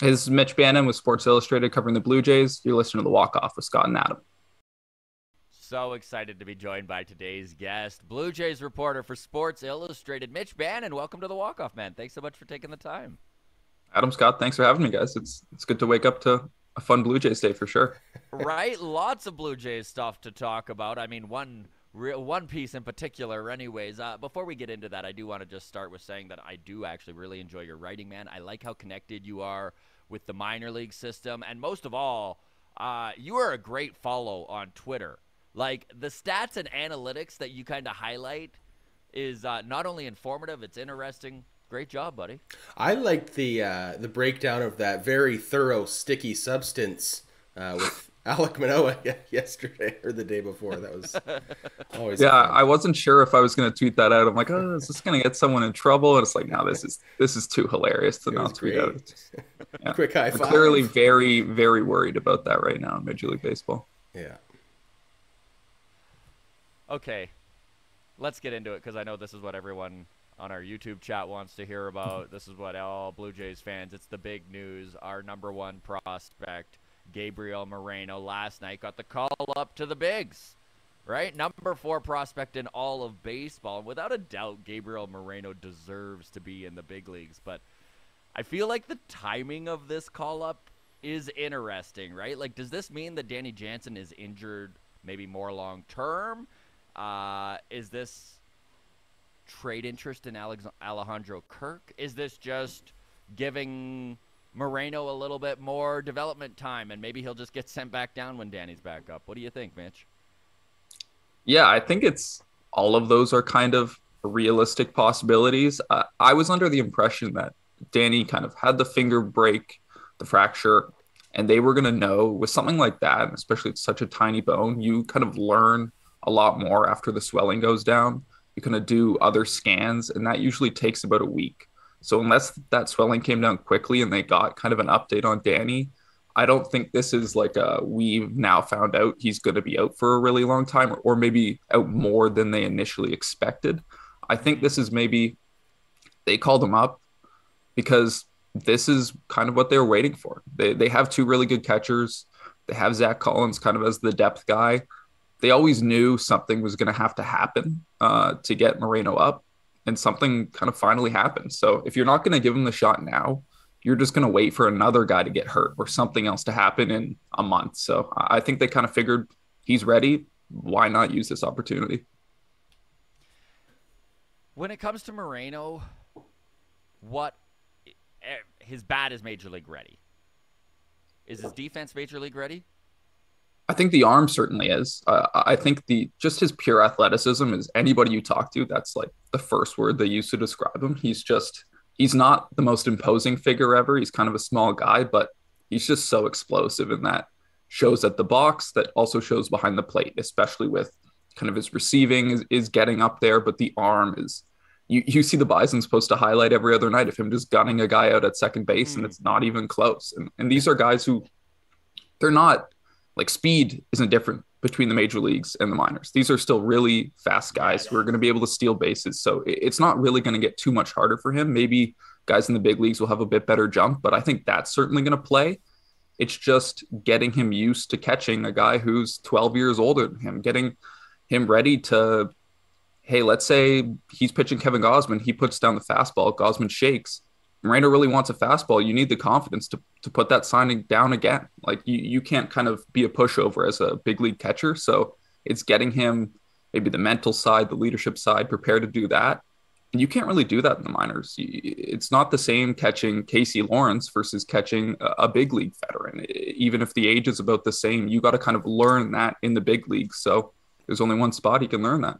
This is Mitch Bannon with Sports Illustrated covering the Blue Jays. You're listening to The Walk Off with Scott and Adam. So excited to be joined by today's guest, Blue Jays reporter for Sports Illustrated, Mitch Bannon. Welcome to The Walk Off, man. Thanks so much for taking the time. Adam Scott, thanks for having me, guys. It's it's good to wake up to a fun Blue Jays day for sure. right? Lots of Blue Jays stuff to talk about. I mean, one one piece in particular anyways. Uh, before we get into that i do want to just start with saying that i do actually really enjoy your writing man. I like how connected you are with the minor league system. And most of all uh, you are a great follow on twitter. Like the stats and analytics that you kind of highlight is uh, not only informative it's interesting. Great job buddy. I liked the uh, the breakdown of that very thorough sticky substance uh, with Alek Manoah yesterday or the day before. That was always yeah. Fun. I wasn't sure if I was going to tweet that out. I'm like, oh, is this going to get someone in trouble? And it's like, no, this is this is too hilarious to it not tweet out. Yeah. Quick high five. I'm clearly very very worried about that right now in Major League Baseball. Yeah. Okay, let's get into it because I know this is what everyone on our YouTube chat wants to hear about. this is what all Blue Jays fans. It's the big news. Our number one prospect Gabriel Moreno last night got the call up to the bigs, right? Number four prospect in all of baseball. Without a doubt, Gabriel Moreno deserves to be in the big leagues. But I feel like the timing of this call up is interesting, right? Like, does this mean that Danny Jansen is injured maybe more long term? Uh, is this trade interest in Alex- Alejandro Kirk? Is this just giving Moreno a little bit more development time, and maybe he'll just get sent back down when Danny's back up. What do you think, Mitch? Yeah, I think it's all of those are kind of realistic possibilities. Uh, I was under the impression that Danny kind of had the finger break, the fracture, and they were going to know with something like that, especially it's such a tiny bone, you kind of learn a lot more after the swelling goes down. You kind of do other scans, and that usually takes about a week. So unless that swelling came down quickly and they got kind of an update on Danny, I don't think this is like a we've now found out he's going to be out for a really long time or, or maybe out more than they initially expected. I think this is maybe they called him up because this is kind of what they were waiting for. They, they have two really good catchers. They have Zach Collins kind of as the depth guy. They always knew something was going to have to happen uh, to get Moreno up and something kind of finally happened. So if you're not going to give him the shot now, you're just going to wait for another guy to get hurt or something else to happen in a month. So I think they kind of figured he's ready. Why not use this opportunity? When it comes to Moreno, what eh, his bat is major league ready. Is his defense major league ready? I think the arm certainly is. Uh, I think the just his pure athleticism is anybody you talk to. That's like the first word they use to describe him. He's just he's not the most imposing figure ever. He's kind of a small guy, but he's just so explosive in that shows at the box that also shows behind the plate, especially with kind of his receiving is, is getting up there, but the arm is you, you see the Bison's supposed to highlight every other night of him just gunning a guy out at second base, mm. and hmm. it's not even close. And and these are guys who they're not like speed isn't different between the major leagues and the minors. These are still really fast guys who are going to be able to steal bases. So it's not really going to get too much harder for him. Maybe guys in the big leagues will have a bit better jump, but I think that's certainly going to play. It's just getting him used to catching a guy who's 12 years older than him, getting him ready to, hey, let's say he's pitching Kevin Gausman. he puts down the fastball, Gosman shakes Moreno really wants a fastball, you need the confidence to, to put that signing down again. Like you, you can't kind of be a pushover as a big league catcher. So it's getting him maybe the mental side, the leadership side, prepared to do that. And you can't really do that in the minors. It's not the same catching Casey Lawrence versus catching a big league veteran. Even if the age is about the same, you got to kind of learn that in the big leagues. So there's only one spot he can learn that.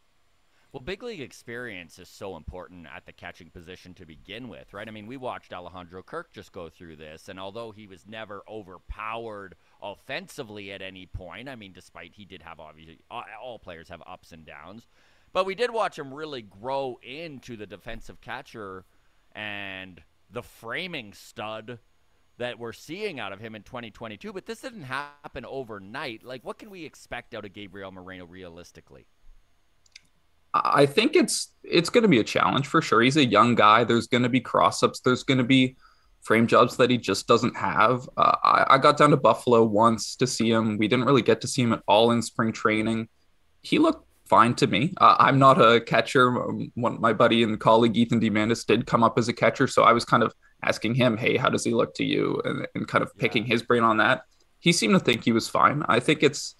Well, big league experience is so important at the catching position to begin with, right? I mean, we watched Alejandro Kirk just go through this, and although he was never overpowered offensively at any point, I mean, despite he did have obviously all players have ups and downs, but we did watch him really grow into the defensive catcher and the framing stud that we're seeing out of him in 2022. But this didn't happen overnight. Like, what can we expect out of Gabriel Moreno realistically? I think it's it's going to be a challenge for sure. He's a young guy. There's going to be cross ups. There's going to be frame jobs that he just doesn't have. Uh, I, I got down to Buffalo once to see him. We didn't really get to see him at all in spring training. He looked fine to me. Uh, I'm not a catcher. One, my buddy and colleague Ethan Diamandas did come up as a catcher, so I was kind of asking him, "Hey, how does he look to you?" and, and kind of picking yeah. his brain on that. He seemed to think he was fine. I think it's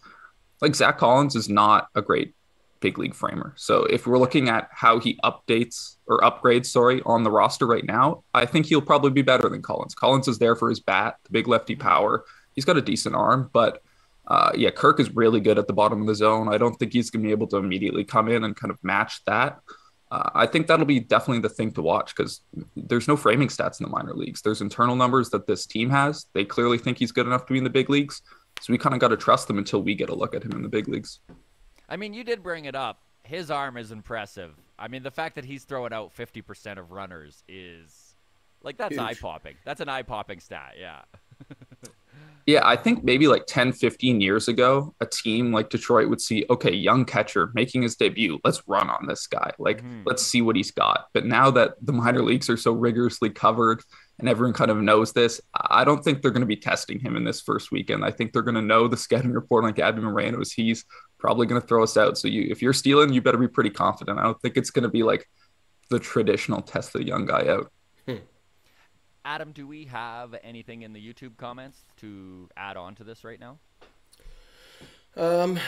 like Zach Collins is not a great big league framer. So if we're looking at how he updates or upgrades, sorry, on the roster right now, I think he'll probably be better than Collins. Collins is there for his bat, the big lefty power. He's got a decent arm, but uh, yeah, Kirk is really good at the bottom of the zone. I don't think he's going to be able to immediately come in and kind of match that. Uh, I think that'll be definitely the thing to watch because there's no framing stats in the minor leagues. There's internal numbers that this team has. They clearly think he's good enough to be in the big leagues. So we kind of got to trust them until we get a look at him in the big leagues. I mean, you did bring it up. His arm is impressive. I mean, the fact that he's throwing out 50% of runners is like that's eye popping. That's an eye popping stat. Yeah. yeah, I think maybe like 10, 15 years ago, a team like Detroit would see, okay, young catcher making his debut. Let's run on this guy. Like, mm-hmm. let's see what he's got. But now that the minor leagues are so rigorously covered and everyone kind of knows this, I don't think they're going to be testing him in this first weekend. I think they're going to know the scouting report on Gabby Moreno is he's probably going to throw us out. So you, if you're stealing, you better be pretty confident. I don't think it's going to be like the traditional test the young guy out. Hmm. Adam, do we have anything in the YouTube comments to add on to this right now? Um,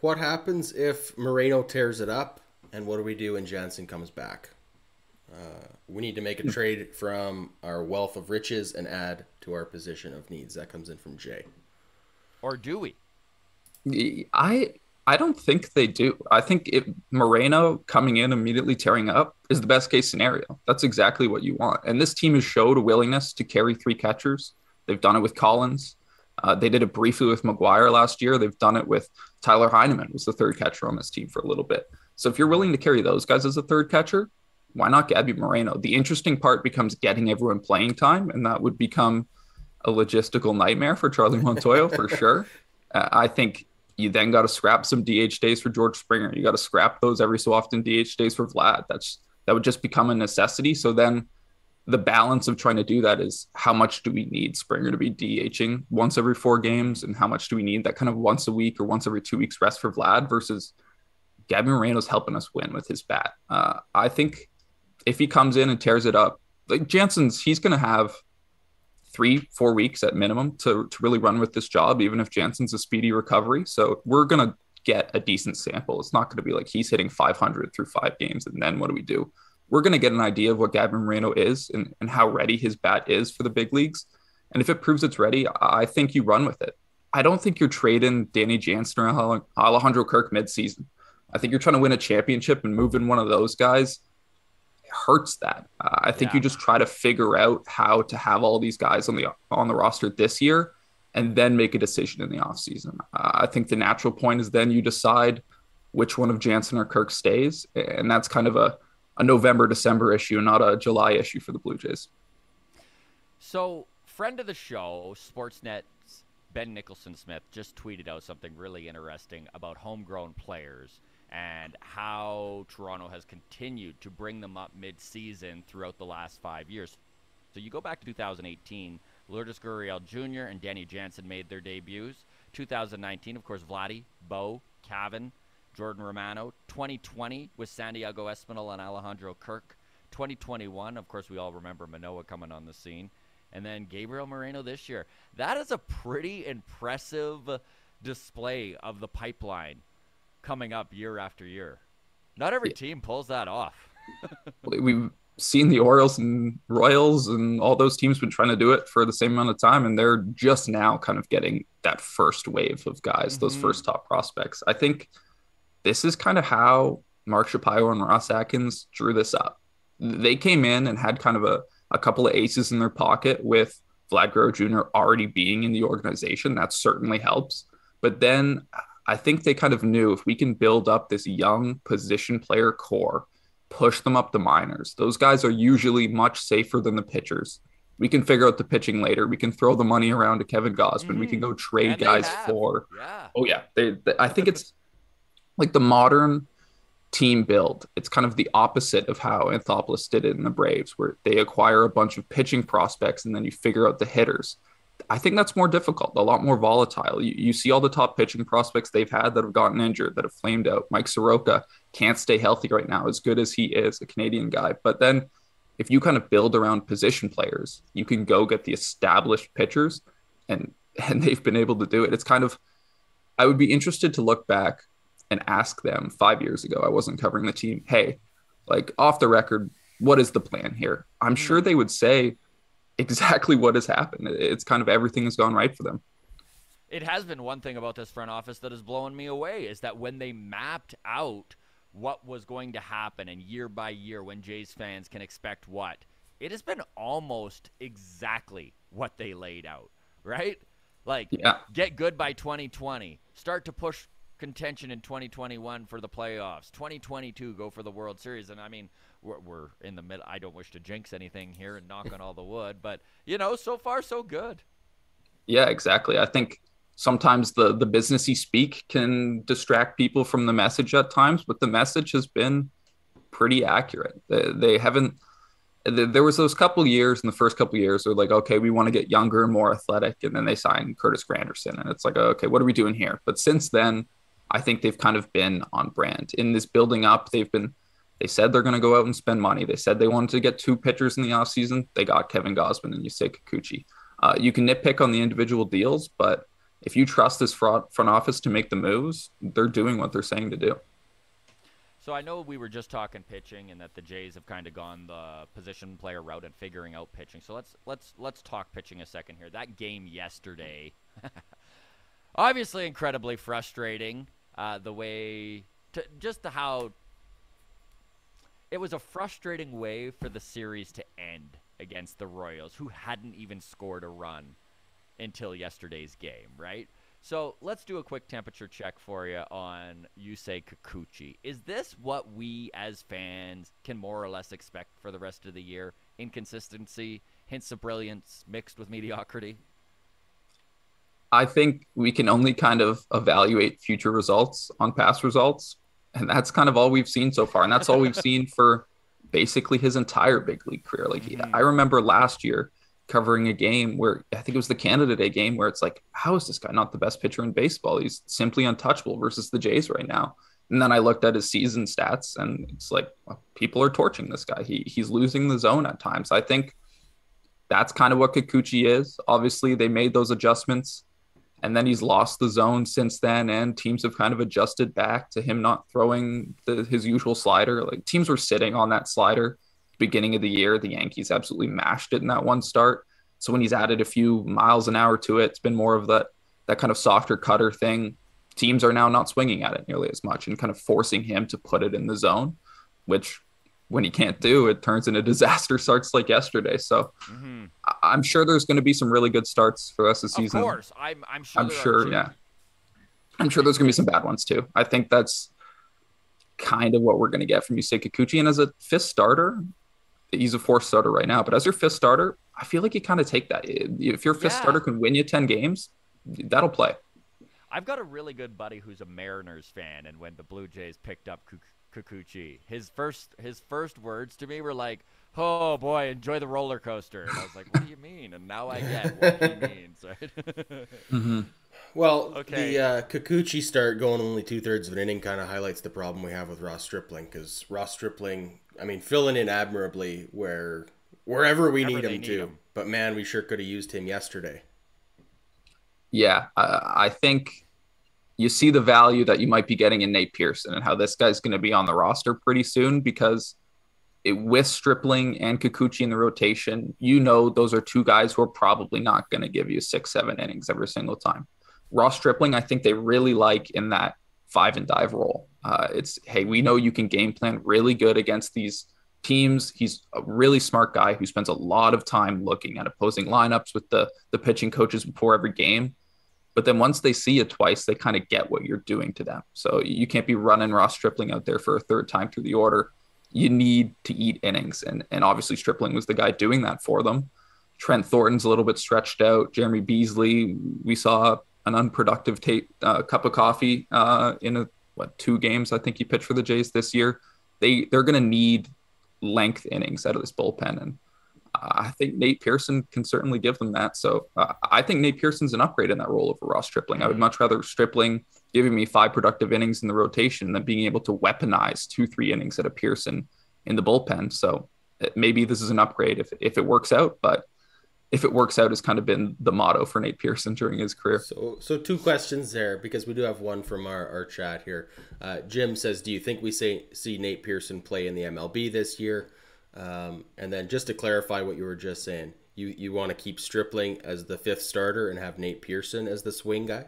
what happens if Moreno tears it up, and what do we do when Jansen comes back? Uh, we need to make a trade from our wealth of riches and add to our position of needs. That comes in from Jay. Or do we? I I don't think they do. I think if Moreno coming in immediately tearing up is the best case scenario. That's exactly what you want. And this team has showed a willingness to carry three catchers. They've done it with Collins. Uh, they did it briefly with McGuire last year. They've done it with Tyler Heineman, was the third catcher on this team for a little bit. So if you're willing to carry those guys as a third catcher, why not Gabby Moreno? The interesting part becomes getting everyone playing time, and that would become a logistical nightmare for Charlie Montoyo for sure. Uh, I think you then got to scrap some DH days for George Springer. You got to scrap those every so often DH days for Vlad. That's that would just become a necessity. So then the balance of trying to do that is how much do we need Springer to be DHing once every four games, and how much do we need that kind of once a week or once every two weeks rest for Vlad versus Gabby Moreno's helping us win with his bat. Uh, I think if he comes in and tears it up, like Jansen's, he's going to have three, four weeks at minimum to, to really run with this job, even if Jansen's a speedy recovery. So we're going to get a decent sample. It's not going to be like he's hitting 500 through five games. And then what do we do? We're going to get an idea of what Gavin Moreno is and, and how ready his bat is for the big leagues. And if it proves it's ready, I think you run with it. I don't think you're trading Danny Jansen or Alejandro Kirk midseason. I think you're trying to win a championship and move in one of those guys hurts that. Uh, I think yeah. you just try to figure out how to have all these guys on the on the roster this year and then make a decision in the offseason. Uh, I think the natural point is then you decide which one of Jansen or Kirk stays. And that's kind of a, a November, December issue, not a July issue for the Blue Jays. So, friend of the show, Sportsnet's Ben Nicholson Smith, just tweeted out something really interesting about homegrown players and how Toronto has continued to bring them up mid-season throughout the last five years. So you go back to 2018, Lourdes Gurriel Jr. and Danny Jansen made their debuts. 2019, of course, Vladdy, Bo, Cavan, Jordan Romano. 2020 with Santiago Espinal and Alejandro Kirk. 2021, of course, we all remember Manoah coming on the scene. And then Gabriel Moreno this year. That is a pretty impressive display of the pipeline coming up year after year. Not every yeah. team pulls that off. We've seen the Orioles and Royals and all those teams been trying to do it for the same amount of time, and they're just now kind of getting that first wave of guys, mm-hmm. those first top prospects. I think this is kind of how Mark Shapiro and Ross Atkins drew this up. They came in and had kind of a, a couple of aces in their pocket with Vlad Guerrero Jr. already being in the organization. That certainly helps. But then I think they kind of knew if we can build up this young position player core, push them up the minors, those guys are usually much safer than the pitchers. We can figure out the pitching later. We can throw the money around to Kevin Gausman. Mm-hmm. We can go trade and guys for. Yeah. Oh yeah, they, they, I think it's like the modern team build. It's kind of the opposite of how Anthopoulos did it in the Braves, where they acquire a bunch of pitching prospects and then you figure out the hitters. I think that's more difficult, a lot more volatile. You, you see all the top pitching prospects they've had that have gotten injured, that have flamed out. Mike Soroka can't stay healthy right now, as good as he is, a Canadian guy. But then if you kind of build around position players, you can go get the established pitchers, and and they've been able to do it. It's kind of I would be interested to look back and ask them five years ago. I wasn't covering the team. Hey, like off the record, what is the plan here? I'm sure hmm. they would say exactly what has happened. It's kind of everything has gone right for them. It has been one thing about this front office that has blown me away is that when they mapped out what was going to happen and year by year when Jays fans can expect what, it has been almost exactly what they laid out, right? Like, yeah. get good by 2020, start to push contention in 2021 for the playoffs, 2022 go for the World Series. And I mean, we're, we're in the middle. I don't wish to jinx anything here and knock on all the wood, but you know, so far so good. Yeah, exactly. I think sometimes the the businessy speak can distract people from the message at times, but the message has been pretty accurate. They, they haven't. There was those couple years in the first couple years, they're like, okay, we want to get younger and more athletic, and then they signed Curtis Granderson, and it's like, okay, what are we doing here? But since then, I think they've kind of been on brand in this building up. They've been they said they're going to go out and spend money. They said they wanted to get two pitchers in the offseason. They got Kevin Gausman and Yusei Kikuchi. Uh, you can nitpick on the individual deals, but if you trust this front, front office to make the moves, they're doing what they're saying to do. So I know we were just talking pitching and that the Jays have kind of gone the position player route and figuring out pitching. So let's let's let's talk pitching a second here. That game yesterday, obviously incredibly frustrating. Uh, the way to, just how it was a frustrating way for the series to end against the Royals, who hadn't even scored a run until yesterday's game, right? So let's do a quick temperature check for you on Yusei Kikuchi. Is this what we as fans can more or less expect for the rest of the year? Inconsistency, hints of brilliance mixed with mediocrity? I think we can only kind of evaluate future results on past results. And that's kind of all we've seen so far. And that's all we've seen for basically his entire big league career. Like mm-hmm. I remember last year covering a game where I think it was the Canada Day game where it's like, how is this guy not the best pitcher in baseball? He's simply untouchable versus the Jays right now. And then I looked at his season stats and it's like well, people are torching this guy. He he's losing the zone at times. I think that's kind of what Kikuchi is. Obviously, they made those adjustments and then he's lost the zone since then and teams have kind of adjusted back to him not throwing the, his usual slider. Like teams were sitting on that slider beginning of the year. The yankees absolutely mashed it in that one start. So when he's added a few miles an hour to it it's been more of that that kind of softer cutter thing. Teams are now not swinging at it nearly as much and kind of forcing him to put it in the zone which when he can't do it turns into disaster starts like yesterday so mm-hmm. i'm sure there's going to be some really good starts for us this season of course i'm, I'm sure i'm sure yeah i'm sure there's going to be some bad ones too i think that's kind of what we're going to get from Yusei Kikuchi. And as a fifth starter, he's a fourth starter right now, but as your fifth starter, I feel like you kind of take that. If your fifth yeah. starter can win you 10 games, that'll play. I've got a really good buddy who's a Mariners fan, and when the Blue Jays picked up Kikuchi. His first his first words to me were like, "Oh boy, enjoy the roller coaster." And I was like, "What do you mean?" And now I get what he means. Right? mm-hmm. Well, okay. the uh, Kikuchi start going only two thirds of an inning kind of highlights the problem we have with Ross Stripling because Ross Stripling, I mean, filling in admirably where wherever we Wherever need him need to. Him. But man, we sure could have used him yesterday. Yeah, uh, I think you see the value that you might be getting in Nate Pearson and how this guy's going to be on the roster pretty soon because it, with Stripling and Kikuchi in the rotation, you know those are two guys who are probably not going to give you six, seven innings every single time. Ross Stripling, I think they really like in that five and dive role. Uh, it's hey, we know you can game plan really good against these teams. He's a really smart guy who spends a lot of time looking at opposing lineups with the the pitching coaches before every game. But then once they see you twice, they kind of get what you're doing to them. So you can't be running Ross Stripling out there for a third time through the order. You need to eat innings. And, and obviously, Stripling was the guy doing that for them. Trent Thornton's a little bit stretched out. Jeremy Beasley, we saw an unproductive tape, uh, cup of coffee uh, in a what two games I think he pitched for the Jays this year. They they're going to need length innings out of this bullpen, and I think Nate Pearson can certainly give them that. So uh, I think Nate Pearson's an upgrade in that role over Ross Stripling. I would much rather Stripling giving me five productive innings in the rotation than being able to weaponize two, three innings at a Pearson in the bullpen. So uh, maybe this is an upgrade if, if it works out, but if it works out has kind of been the motto for Nate Pearson during his career. So, so two questions there because we do have one from our, our chat here. Uh, Jim says, "Do you think we say, see Nate Pearson play in the MLB this year?" Um, and then just to clarify what you were just saying, you you want to keep Stripling as the fifth starter and have Nate Pearson as the swing guy?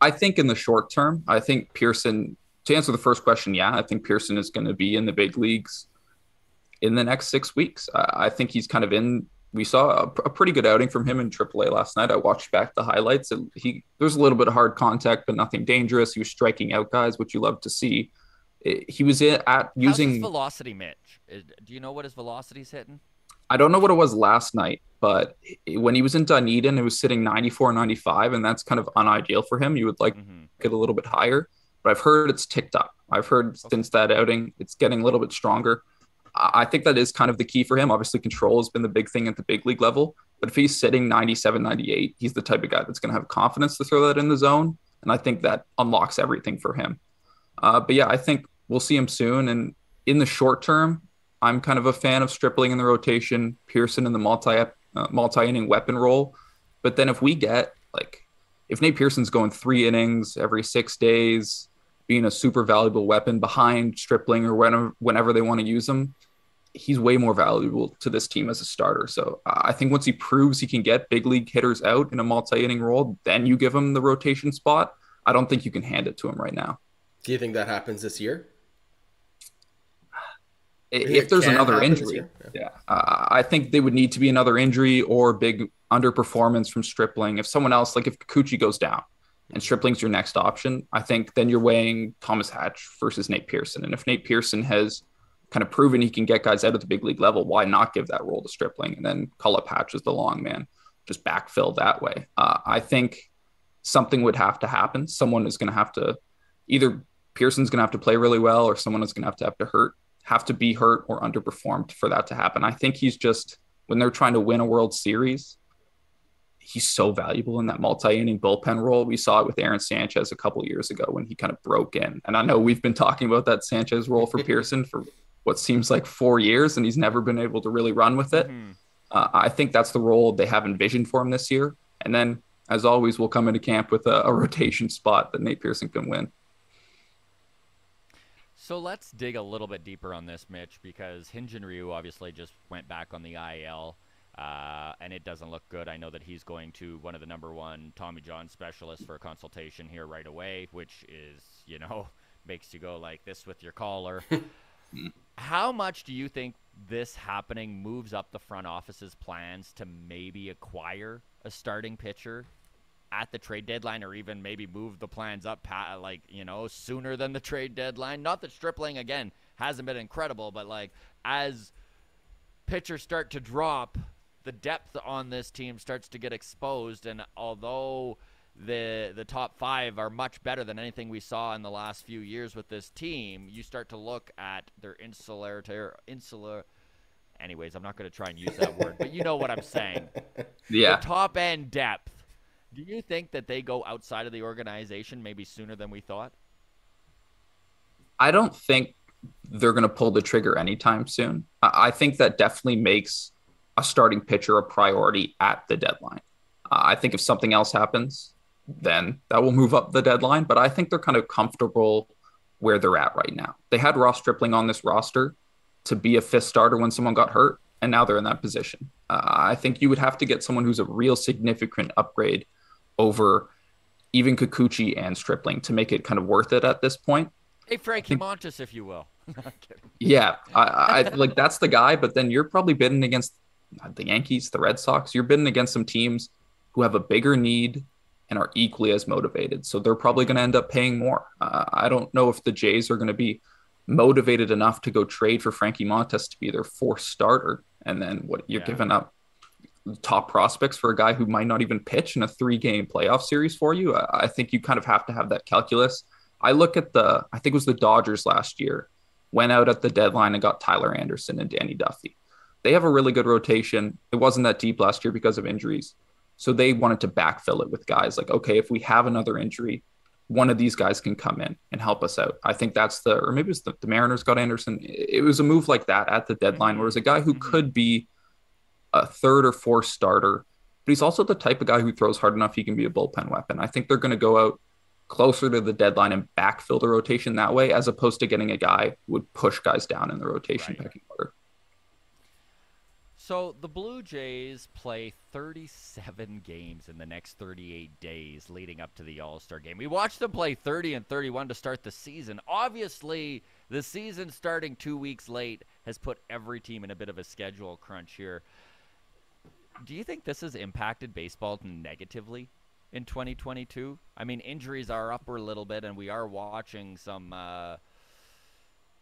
I think in the short term, I think Pearson. To answer the first question, yeah, I think Pearson is going to be in the big leagues in the next six weeks. I, I think he's kind of in. We saw a, a, pretty good outing from him in AAA last night. I watched back the highlights. And he there's a little bit of hard contact, but nothing dangerous. He was striking out guys, which you love to see. It, he was at using velocity, Mitch. Do you know what his velocity's hitting? I don't know what it was last night, but when he was in Dunedin, it was sitting 94, 95, and that's kind of unideal for him. You would like mm-hmm. get a little bit higher, but I've heard it's ticked up. I've heard okay. since that outing, it's getting a little bit stronger. I think that is kind of the key for him. Obviously, control has been the big thing at the big league level, but if he's sitting 97, 98, he's the type of guy that's going to have confidence to throw that in the zone. And I think that unlocks everything for him. Uh, but yeah, I think we'll see him soon. And in the short term, I'm kind of a fan of Stripling in the rotation, Pearson in the multi uh, multi inning weapon role. But then if we get like if Nate Pearson's going three innings every six days, being a super valuable weapon behind Stripling or whenever whenever they want to use him, he's way more valuable to this team as a starter. So uh, I think once he proves he can get big league hitters out in a multi inning role, then you give him the rotation spot. I don't think you can hand it to him right now. Do you think that happens this year? if there's another injury, yeah, yeah. Uh, I think they would need to be another injury or big underperformance from Stripling. If someone else, like if Kikuchi goes down and Stripling's your next option, I think then you're weighing Thomas Hatch versus Nate Pearson. And if Nate Pearson has kind of proven he can get guys out at the big league level, why not give that role to Stripling and then call up Hatch as the long man, just backfill that way? Uh, I think something would have to happen. Someone is going to have to either Pearson's going to have to play really well or someone is going to have to have to hurt have to be hurt or underperformed for that to happen. I think he's just when they're trying to win a World Series, he's so valuable in that multi-inning bullpen role. We saw it with Aaron Sanchez a couple years ago when he kind of broke in. And I know we've been talking about that Sanchez role for Pearson for what seems like four years, and he's never been able to really run with it. Mm-hmm. Uh, I think that's the role they have envisioned for him this year. And then, as always, we'll come into camp with a, a rotation spot that Nate Pearson can win. So let's dig a little bit deeper on this, Mitch, because Hyun-Jin Ryu obviously just went back on the IL, uh, and it doesn't look good. I know that he's going to one of the number one Tommy John specialists for a consultation here right away, which is, you know, makes you go like this with your collar. How much do you think this happening moves up the front office's plans to maybe acquire a starting pitcher at the trade deadline or even maybe move the plans up like you know sooner than the trade deadline. Not that stripling again hasn't been incredible but like as pitchers start to drop the depth on this team starts to get exposed. And although the the top 5 are much better than anything we saw in the last few years with this team you start to look at their insular insular anyways i'm not going to try and use that word but you know what i'm saying. Yeah. The top end depth do you think that they go outside of the organization maybe sooner than we thought? I don't think they're going to pull the trigger anytime soon. I think that definitely makes a starting pitcher a priority at the deadline. Uh, I think if something else happens, then that will move up the deadline. But I think they're kind of comfortable where they're at right now. They had Ross Stripling on this roster to be a fifth starter when someone got hurt, and now they're in that position. Uh, I think you would have to get someone who's a real significant upgrade over even Kikuchi and Stripling to make it kind of worth it at this point. Hey, Frankie think, Montas, if you will. yeah, I, I like that's the guy. But then you're probably bidding against the Yankees, the Red Sox. You're bidding against some teams who have a bigger need and are equally as motivated. So they're probably going to end up paying more. Uh, I don't know if the Jays are going to be motivated enough to go trade for Frankie Montas to be their fourth starter, and then what you're yeah. giving up top prospects for a guy who might not even pitch in a three game playoff series for you. I think you kind of have to have that calculus. I look at the, I think it was the Dodgers last year, went out at the deadline and got Tyler Anderson and Danny Duffy. They have a really good rotation. It wasn't that deep last year because of injuries. So they wanted to backfill it with guys like, okay, if we have another injury, one of these guys can come in and help us out. I think that's the, or maybe it's the, the Mariners got Anderson. It was a move like that at the deadline, where it was a guy who mm-hmm. could be a third or fourth starter, but he's also the type of guy who throws hard enough he can be a bullpen weapon. I think they're going to go out closer to the deadline and backfill the rotation that way, as opposed to getting a guy who would push guys down in the rotation right. pecking order. So the Blue Jays play 37 games in the next 38 days leading up to the All Star game. We watched them play 30 and 31 to start the season. Obviously, the season starting two weeks late has put every team in a bit of a schedule crunch here. Do you think this has impacted baseball negatively in 2022? I mean, injuries are up a little bit, and we are watching some uh,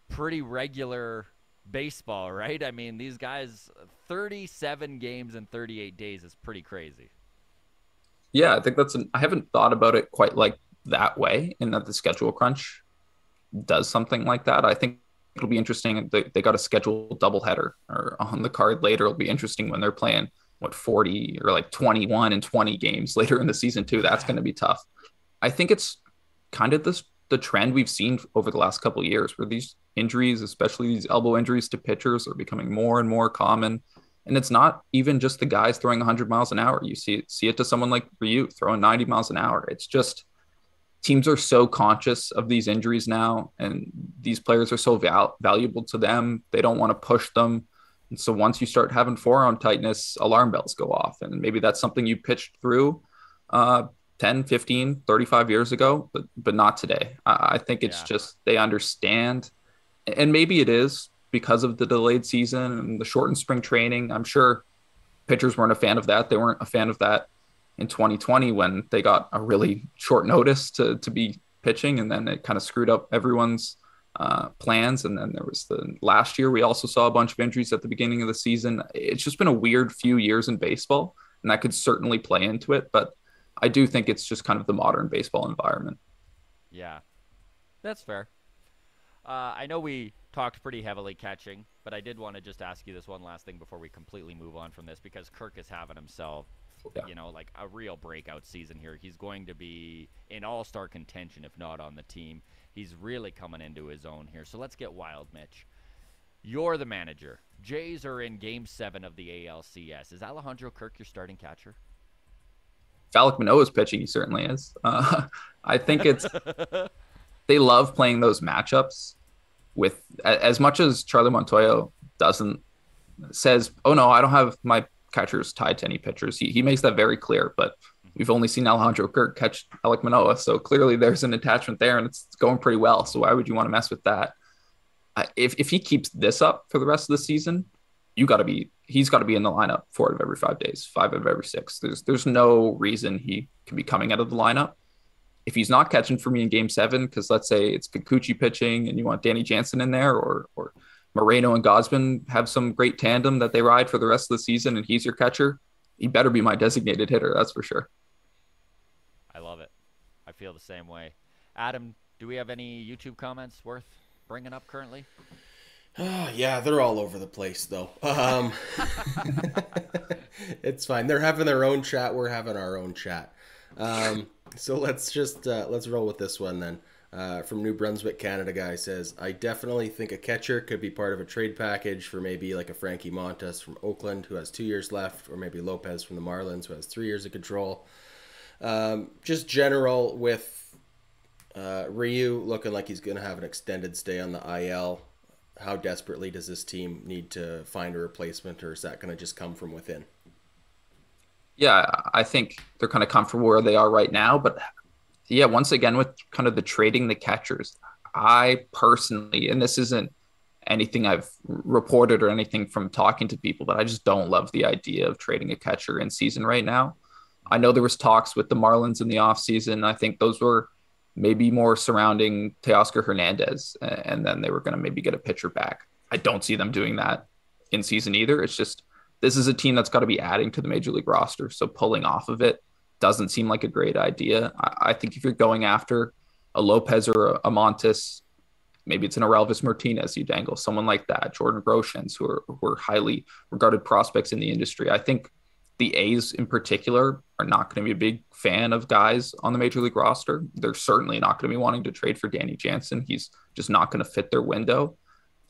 pretty regular baseball, right? I mean, these guys, 37 games in 38 days is pretty crazy. Yeah, I think that's an, I haven't thought about it quite like that way, in that the schedule crunch does something like that. I think it'll be interesting. They, they got a scheduled doubleheader or on the card later. It'll be interesting when they're playing what 40 or like 21 and 20 games later in the season too. That's going to be tough. I think it's kind of this the trend we've seen over the last couple years where these injuries, especially these elbow injuries to pitchers, are becoming more and more common. And it's not even just the guys throwing 100 miles an hour. You see it, see it to someone like Ryu throwing 90 miles an hour. It's just teams are so conscious of these injuries now, and these players are so val- valuable to them. They don't want to push them. And so once you start having forearm tightness, alarm bells go off. And maybe that's something you pitched through uh, 10, 15, 35 years ago, but but not today. I, I think it's yeah. just they understand. And maybe it is because of the delayed season and the shortened spring training. I'm sure pitchers weren't a fan of that. They weren't a fan of that in 2020 when they got a really short notice to, to be pitching. And then it kind of screwed up everyone's uh, plans. And then there was the last year, we also saw a bunch of injuries at the beginning of the season. It's just been a weird few years in baseball, and that could certainly play into it. But I do think it's just kind of the modern baseball environment. Yeah, that's fair. Uh, I know we talked pretty heavily catching, but I did want to just ask you this one last thing before we completely move on from this because Kirk is having himself, you know, like a real breakout season here. He's going to be in all star contention, if not on the team. He's really coming into his own here. So let's get wild, Mitch. You're the manager. Jays are in game seven of the ALCS. Is Alejandro Kirk your starting catcher? Alek Manoah's pitching, he certainly is. Uh, I think it's they love playing those matchups with as much as Charlie Montoyo doesn't says, "Oh no, I don't have my catchers tied to any pitchers." He he makes that very clear, but we've only seen Alejandro Kirk catch Alek Manoah, so clearly there's an attachment there, and it's going pretty well. So why would you want to mess with that? if if he keeps this up for the rest of the season, you got to be he's got to be in the lineup four of every five days, five of every six. There's there's no reason he can be coming out of the lineup. If he's not catching for me in game seven, because let's say it's Kikuchi pitching and you want Danny Jansen in there, or or Moreno and Gausman have some great tandem that they ride for the rest of the season, and he's your catcher, he better be my designated hitter. That's for sure. Feel the same way. Adam, do we have any YouTube comments worth bringing up currently? Oh, yeah, they're all over the place though. Um, it's fine. They're having their own chat. We're having our own chat. Um, so let's just uh, let's roll with this one then. Uh, from New Brunswick, Canada, guy says, I definitely think a catcher could be part of a trade package for maybe like a Frankie Montas from Oakland, who has two years left, or maybe Lopez from the Marlins, who has three years of control. Um, just general with uh, Ryu looking like he's going to have an extended stay on the IL how desperately does this team need to find a replacement, or is that going to just come from within? Yeah, I think they're kind of comfortable where they are right now. But yeah, once again, with kind of the trading the catchers, I personally, and this isn't anything I've reported or anything from talking to people, but I just don't love the idea of trading a catcher in season right now. I know there was talks with the Marlins in the offseason. I think those were maybe more surrounding Teoscar Hernandez, and then they were going to maybe get a pitcher back. I don't see them doing that in season either. It's just this is a team that's got to be adding to the major league roster, so pulling off of it doesn't seem like a great idea. I, I think if you're going after a Lopez or a Montas. Maybe it's an Orelvis Martinez you dangle, someone like that, Jordan Groshans, who are, who are highly regarded prospects in the industry. I think the A's in particular are not going to be a big fan of guys on the major league roster. They're certainly not going to be wanting to trade for Danny Jansen. He's just not going to fit their window.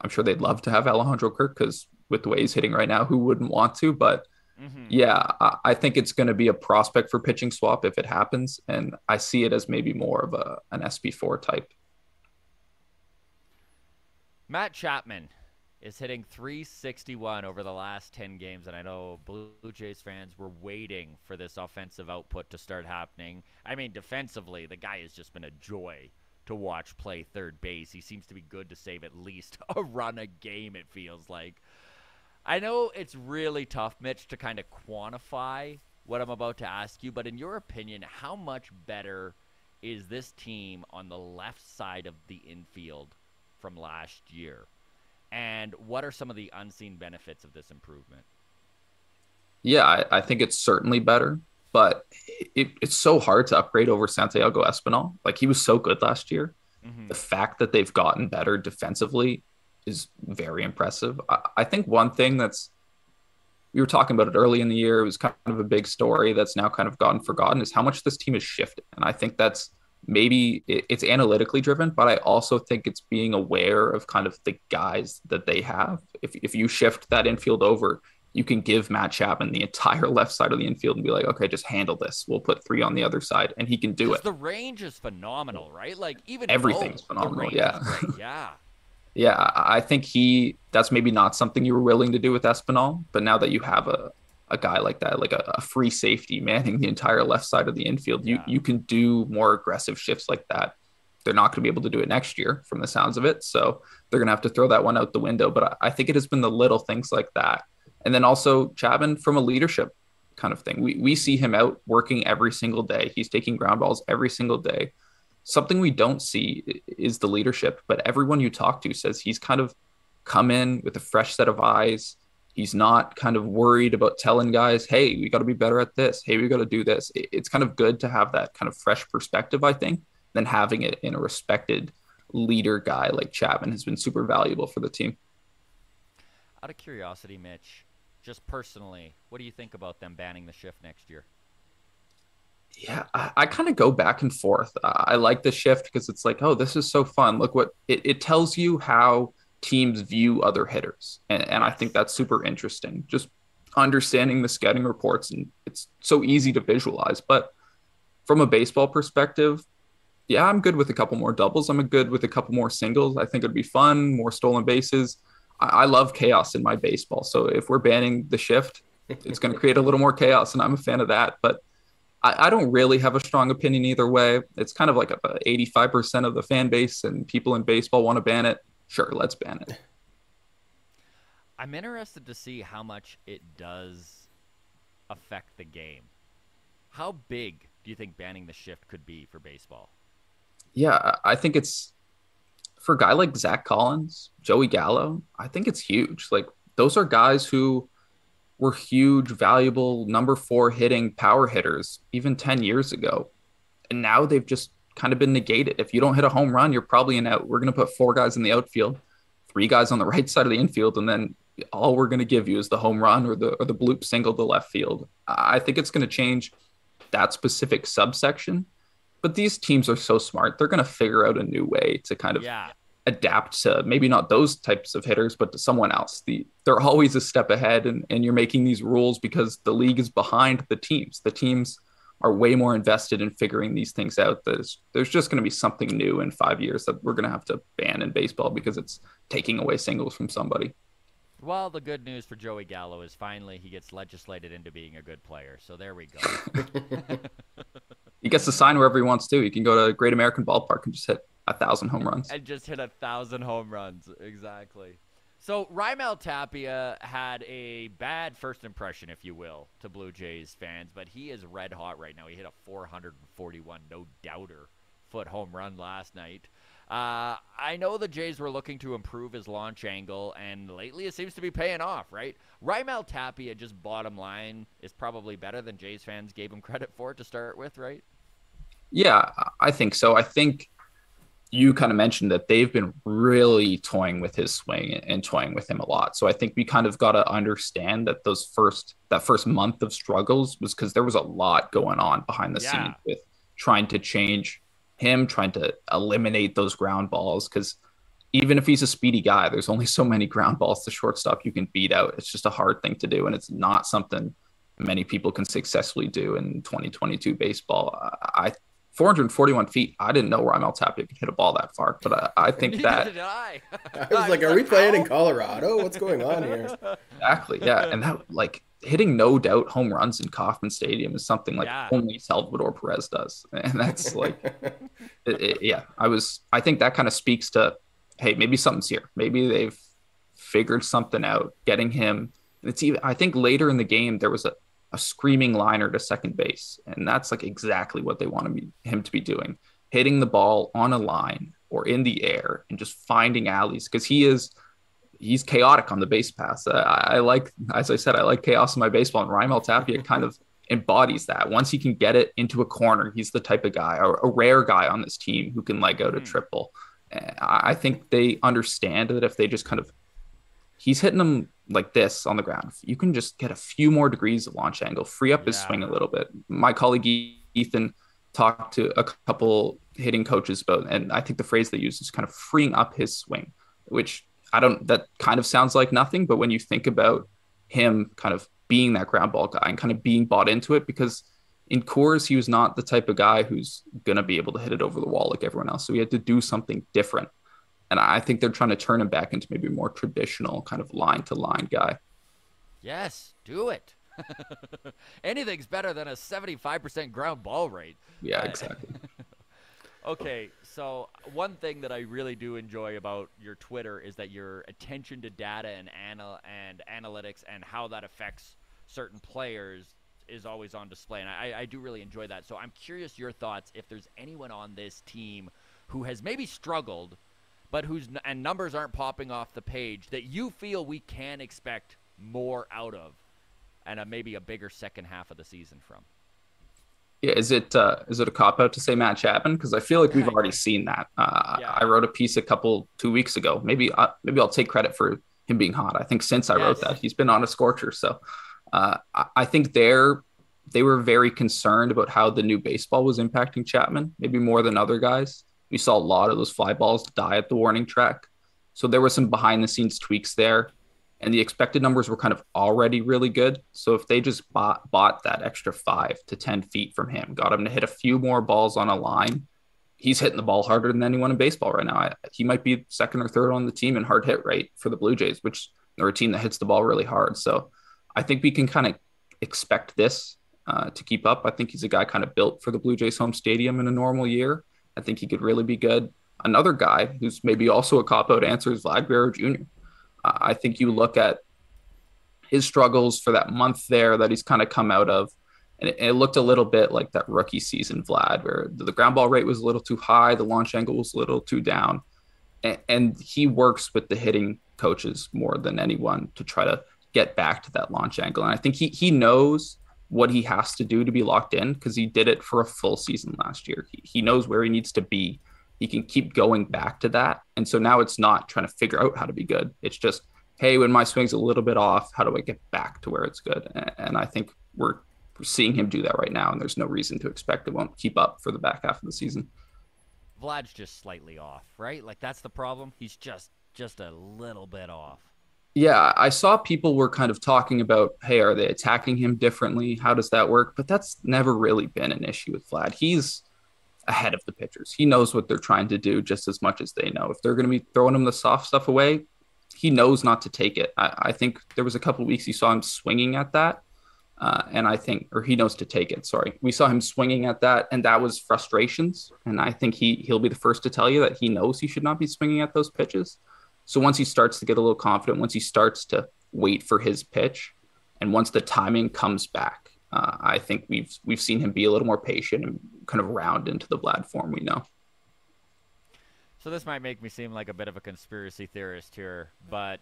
I'm sure they'd love to have Alejandro Kirk because with the way he's hitting right now, who wouldn't want to? But mm-hmm. yeah, I, I, think it's going to be a prospect for pitching swap if it happens, and I see it as maybe more of a an SP4 type. Matt Chapman is hitting 361 over the last 10 games, and I know Blue Jays fans were waiting for this offensive output to start happening. I mean, defensively, the guy has just been a joy to watch play third base. He seems to be good to save at least a run a game, it feels like. I know it's really tough, Mitch, to kind of quantify what I'm about to ask you, but in your opinion, how much better is this team on the left side of the infield from last year? And what are some of the unseen benefits of this improvement? Yeah, I, I think it's certainly better, but it, it's so hard to upgrade over Santiago Espinal. Like he was so good last year. Mm-hmm. The fact that they've gotten better defensively is very impressive. I, I think one thing that's we were talking about it early in the year. It was kind of a big story that's now kind of gotten forgotten. Is how much this team has shifted, and I think that's maybe it's analytically driven, but I also think it's being aware of kind of the guys that they have. If, if you shift that infield over, you can give Matt Chapman the entire left side of the infield and be like, okay, just handle this. We'll put three on the other side, and he can do it. The range is phenomenal, right? Like even everything's phenomenal. Yeah, yeah, yeah. I think he. That's maybe not something you were willing to do with Espinal, but now that you have a a guy like that, like a, a, free safety manning the entire left side of the infield. You you can do more aggressive shifts like that. They're not going to be able to do it next year, from the sounds of it. So they're going to have to throw that one out the window. But I, I think it has been the little things like that, and then also Chapman from a leadership kind of thing. We we see him out working every single day. He's taking ground balls every single day. Something we don't see is the leadership, but everyone you talk to says he's kind of come in with a fresh set of eyes He's not kind of worried about telling guys, hey, we got to be better at this. Hey, we got to do this. It's kind of good to have that kind of fresh perspective, I think, than having it in a respected leader guy like Chapman has been super valuable for the team. Out of curiosity, Mitch, just personally, what do you think about them banning the shift next year? Yeah, I, I kind of go back and forth. I like the shift because it's like, oh, this is so fun. Look what it, it tells you how teams view other hitters. And, and I think that's super interesting. Just understanding the scouting reports and it's so easy to visualize. But from a baseball perspective, yeah, I'm good with a couple more doubles. I'm good with a couple more singles. I think it'd be fun, more stolen bases. I, I love chaos in my baseball. So if we're banning the shift, it's going to create a little more chaos, and I'm a fan of that. But I, I, don't really have a strong opinion either way. It's kind of like a, a 85% of the fan base and people in baseball want to ban it sure, let's ban it. I'm interested to see how much it does affect the game. How big do you think banning the shift could be for baseball? Yeah, I think it's for a guy like Zach Collins, Joey Gallo, I think it's huge. Like those are guys who were huge, valuable number four hitting power hitters even 10 years ago. And now they've just kind of been negated. If you don't hit a home run, you're probably in out. We're going to put four guys in the outfield, three guys on the right side of the infield, and then all we're going to give you is the home run or the or the bloop single to left field. I think it's going to change that specific subsection. But these teams are so smart; they're going to figure out a new way to kind of yeah. adapt to maybe not those types of hitters, but to someone else. The they're always a step ahead, and and you're making these rules because the league is behind the teams. The teams are way more invested in figuring these things out. There's there's just going to be something new in five years that we're going to have to ban in baseball because it's taking away singles from somebody. Well, the good news for Joey Gallo is finally he gets legislated into being a good player. So there we go. he gets to sign wherever he wants to. He can go to Great American Ballpark and just hit a thousand home runs. And just hit a thousand home runs. Exactly. So Raimel Tapia had a bad first impression, if you will, to Blue Jays fans, but he is red hot right now. He hit a 441 no doubter foot home run last night. Uh, I know the Jays were looking to improve his launch angle, and lately it seems to be paying off, right? Raimel Tapia, just bottom line, is probably better than Jays fans gave him credit for to start with, right? Yeah, I think so. I think you kind of mentioned that they've been really toying with his swing and toying with him a lot. So I think we kind of got to understand that those first that first month of struggles was because there was a lot going on behind the yeah. scenes with trying to change him, trying to eliminate those ground balls. Because even if he's a speedy guy, there's only so many ground balls to shortstop you can beat out. It's just a hard thing to do, and it's not something many people can successfully do in 2022 baseball. I 441 feet. I didn't know Raimel Tapia could hit a ball that far, but I, I think that. I. I was like, are we playing in Colorado? What's going on here? Exactly. Yeah, and that like hitting no doubt home runs in Kauffman Stadium is something like yeah. only Salvador Perez does, and that's like, it, it, yeah. I was. I think that kind of speaks to, hey, maybe something's here. Maybe they've figured something out. Getting him. It's even. I think later in the game there was a a screaming liner to second base. And that's like exactly what they want him to be doing hitting the ball on a line or in the air and just finding alleys because he is he's chaotic on the base pass. I, I, like, as I said, I like chaos in my baseball, and Raimel Tapia kind of embodies that. Once he can get it into a corner, he's the type of guy, or a rare guy on this team who can let go to mm. triple. I think they understand that if they just kind of, he's hitting them like this on the ground, you can just get a few more degrees of launch angle, free up his swing a little bit. My colleague Ethan talked to a couple hitting coaches about, and I think the phrase they use is kind of freeing up his swing, which I don't, that kind of sounds like nothing. But when you think about him kind of being that ground ball guy and kind of being bought into it, because in Coors, he was not the type of guy who's going to be able to hit it over the wall like everyone else. So he had to do something different. And I think they're trying to turn him back into maybe more traditional kind of line to line guy. Yes, do it. Anything's better than a 75% ground ball rate. Yeah, uh, exactly. okay, so one thing that I really do enjoy about your Twitter is that your attention to data and anal- and analytics and how that affects certain players is always on display, and I, I do really enjoy that. So I'm curious your thoughts if there's anyone on this team who has maybe struggled but whose and numbers aren't popping off the page that you feel we can expect more out of, and a, maybe a bigger second half of the season from. Yeah, is it uh, is it a cop out to say Matt Chapman? Because I feel like we've already seen that. Uh, yeah. I wrote a piece a couple two weeks ago. Maybe uh, maybe I'll take credit for him being hot. I think since I yes. wrote that, he's been on a scorcher. So uh, I think they're they were very concerned about how the new baseball was impacting Chapman, maybe more than other guys. We saw a lot of those fly balls die at the warning track. So there were some behind the scenes tweaks there. And the expected numbers were kind of already really good. So if they just bought, bought that extra five to 10 feet from him, got him to hit a few more balls on a line, he's hitting the ball harder than anyone in baseball right now. He might be second or third on the team in hard hit rate for the Blue Jays, which are a team that hits the ball really hard. So I think we can kind of expect this uh, to keep up. I think he's a guy kind of built for the Blue Jays home stadium in a normal year. I think he could really be good. Another guy who's maybe also a cop out answer is Vlad Guerrero Jr. I think you look at his struggles for that month there that he's kind of come out of, and it, it, looked a little bit like that rookie season Vlad, where the, the ground ball rate was a little too high, the launch angle was a little too down, and, and he works with the hitting coaches more than anyone to try to get back to that launch angle. And I think he he knows what he has to do to be locked in because he did it for a full season last year. He, he knows where he needs to be. He can keep going back to that. And so now it's not trying to figure out how to be good. It's just, hey, when my swing's a little bit off, how do I get back to where it's good? And, and I think we're, we're seeing him do that right now. And there's no reason to expect it won't keep up for the back half of the season. Vlad's just slightly off, right? Like that's the problem. He's just just a little bit off yeah, I saw people were kind of talking about, hey, are they attacking him differently? How does that work? But that's never really been an issue with Vlad. He's ahead of the pitchers. He knows what they're trying to do just as much as they know. If they're going to be throwing him the soft stuff away, he knows not to take it. I, I think there was a couple weeks you saw him swinging at that. Uh, and I think, or he knows to take it. Sorry, we saw him swinging at that, and that was frustrations. And I think he he'll be the first to tell you that he knows he should not be swinging at those pitches. So once he starts to get a little confident, once he starts to wait for his pitch, and once the timing comes back, uh, I think we've we've seen him be a little more patient and kind of round into the Vlad form we know. So this might make me seem like a bit of a conspiracy theorist here, but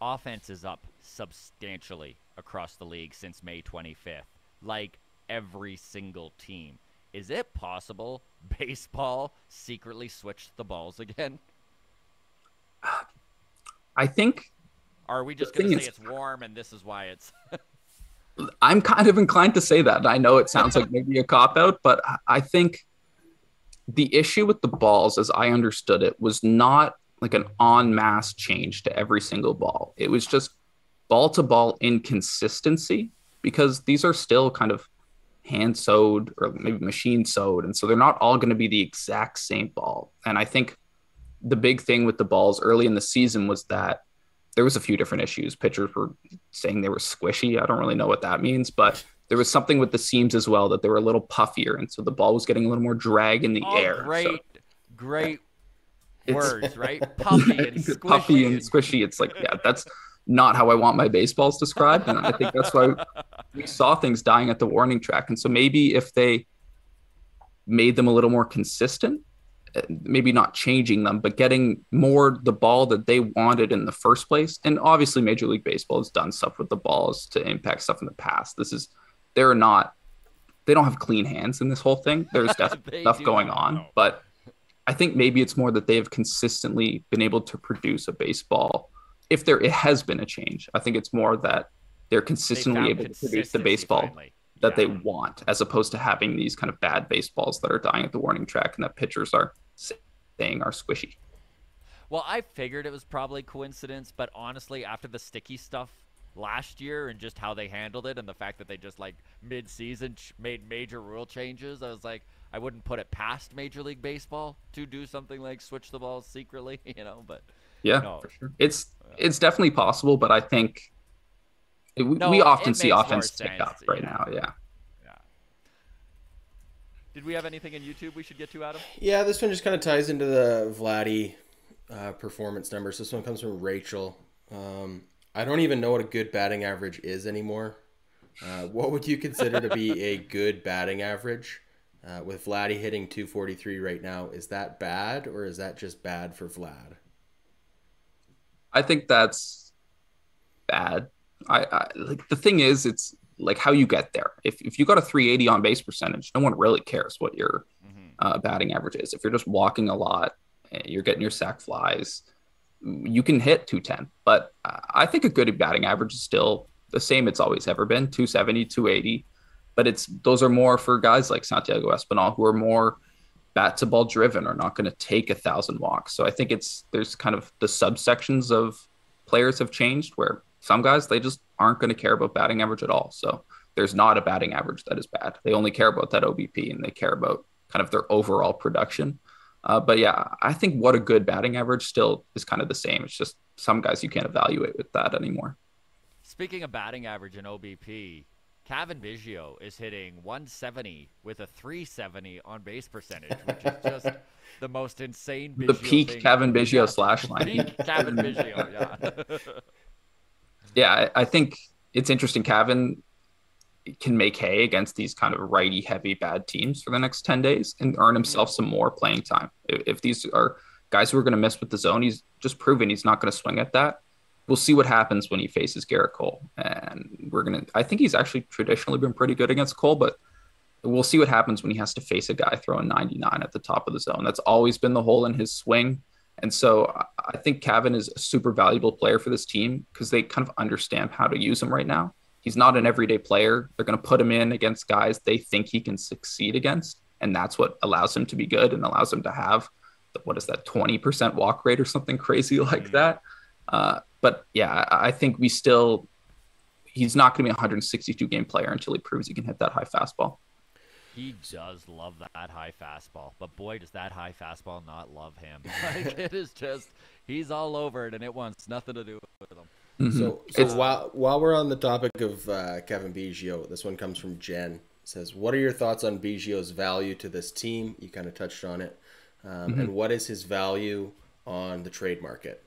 offense is up substantially across the league since May 25th. Like every single team. is it possible baseball secretly switched the balls again? I think. Are we just going to say it's warm and this is why it's. I'm kind of inclined to say that. I know it sounds like maybe a cop out, but I think the issue with the balls, as I understood it, was not like an en masse change to every single ball. It was just ball to ball inconsistency because these are still kind of hand sewed or maybe machine sewed. And so they're not all going to be the exact same ball. And I think the big thing with the balls early in the season was that there was a few different issues. Pitchers were saying they were squishy. I don't really know what that means, but there was something with the seams as well that they were a little puffier, and so the ball was getting a little more drag in the oh, air. Great, so. great words, right? Puffy and squishy. Puffy and squishy. It's like, yeah, that's not how I want my baseballs described, and I think that's why we saw things dying at the warning track. And so maybe if they made them a little more consistent, maybe not changing them, but getting more the ball that they wanted in the first place. And obviously, Major League Baseball has done stuff with the balls to impact stuff in the past. This is, they're not, they don't have clean hands in this whole thing. There's definitely stuff going on, know. but I think maybe it's more that they have consistently been able to produce a baseball. If there it has been a change, I think it's more that they're consistently able to produce the baseball. Finally that yeah. they want, as opposed to having these kind of bad baseballs that are dying at the warning track and that pitchers are saying are squishy. Well, I figured it was probably coincidence, but honestly, after the sticky stuff last year and just how they handled it and the fact that they just like mid-season ch- made major rule changes, I was like, I wouldn't put it past Major League Baseball to do something like switch the balls secretly, you know. But yeah, no. for sure. it's it's definitely possible, but I think it, no, we often see offense pick up right yeah. now. Yeah. Did we have anything in YouTube we should get to, Adam? Yeah, this one just kind of ties into the Vladdy uh, performance numbers. This one comes from Rachel. Um, I don't even know what a good batting average is anymore. Uh, what would you consider to be a good batting average? Uh, with Vladdy hitting 243 right now, is that bad or is that just bad for Vlad? I think that's bad. I, I like the thing is, it's like how you get there. If, if you got a 380 on base percentage, no one really cares what your mm-hmm. uh, batting average is. If you're just walking a lot, eh, you're getting your sac flies, you can hit 210. But I think a good batting average is still the same it's always ever been 270, 280. But it's those are more for guys like Santiago Espinal who are more bat to ball driven or not going to take a thousand walks. So I think it's there's kind of the subsections of players have changed where some guys they just aren't going to care about batting average at all. So there's not a batting average that is bad. They only care about that OBP and they care about kind of their overall production. Uh, but yeah, I think what a good batting average still is kind of the same. It's just some guys you can't evaluate with that anymore. Speaking of batting average and OBP, Cavan Biggio is hitting 170 with a 370 on base percentage, which is just the most insane. Biggio the peak Cavan Biggio slash line. Peak Cavan Biggio, yeah. yeah, I, I think it's interesting. Cavan can make hay against these kind of righty heavy bad teams for the next 10 days and earn mm-hmm. himself some more playing time. If, if these are guys who are going to miss with the zone, he's just proven he's not going to swing at that. We'll see what happens when he faces Gerrit Cole. And we're going to, I think he's actually traditionally been pretty good against Cole, but we'll see what happens when he has to face a guy throwing 99 at the top of the zone. That's always been the hole in his swing. And so I think Cavan is a super valuable player for this team because they kind of understand how to use him right now. He's not an everyday player. They're going to put him in against guys they think he can succeed against. And that's what allows him to be good and allows him to have, what is that, 20% walk rate or something crazy like mm-hmm. that. Uh, but yeah, I think we still, he's not going to be a 162 game player until he proves he can hit that high fastball. He does love that high fastball, but boy, does that high fastball not love him. Like it is just he's all over it, and it wants nothing to do with him. Mm-hmm. So, so while while we're on the topic of uh, Cavan Biggio, this one comes from Jen. It says, "What are your thoughts on Biggio's value to this team? You kind of touched on it, um, mm-hmm. and what is his value on the trade market?"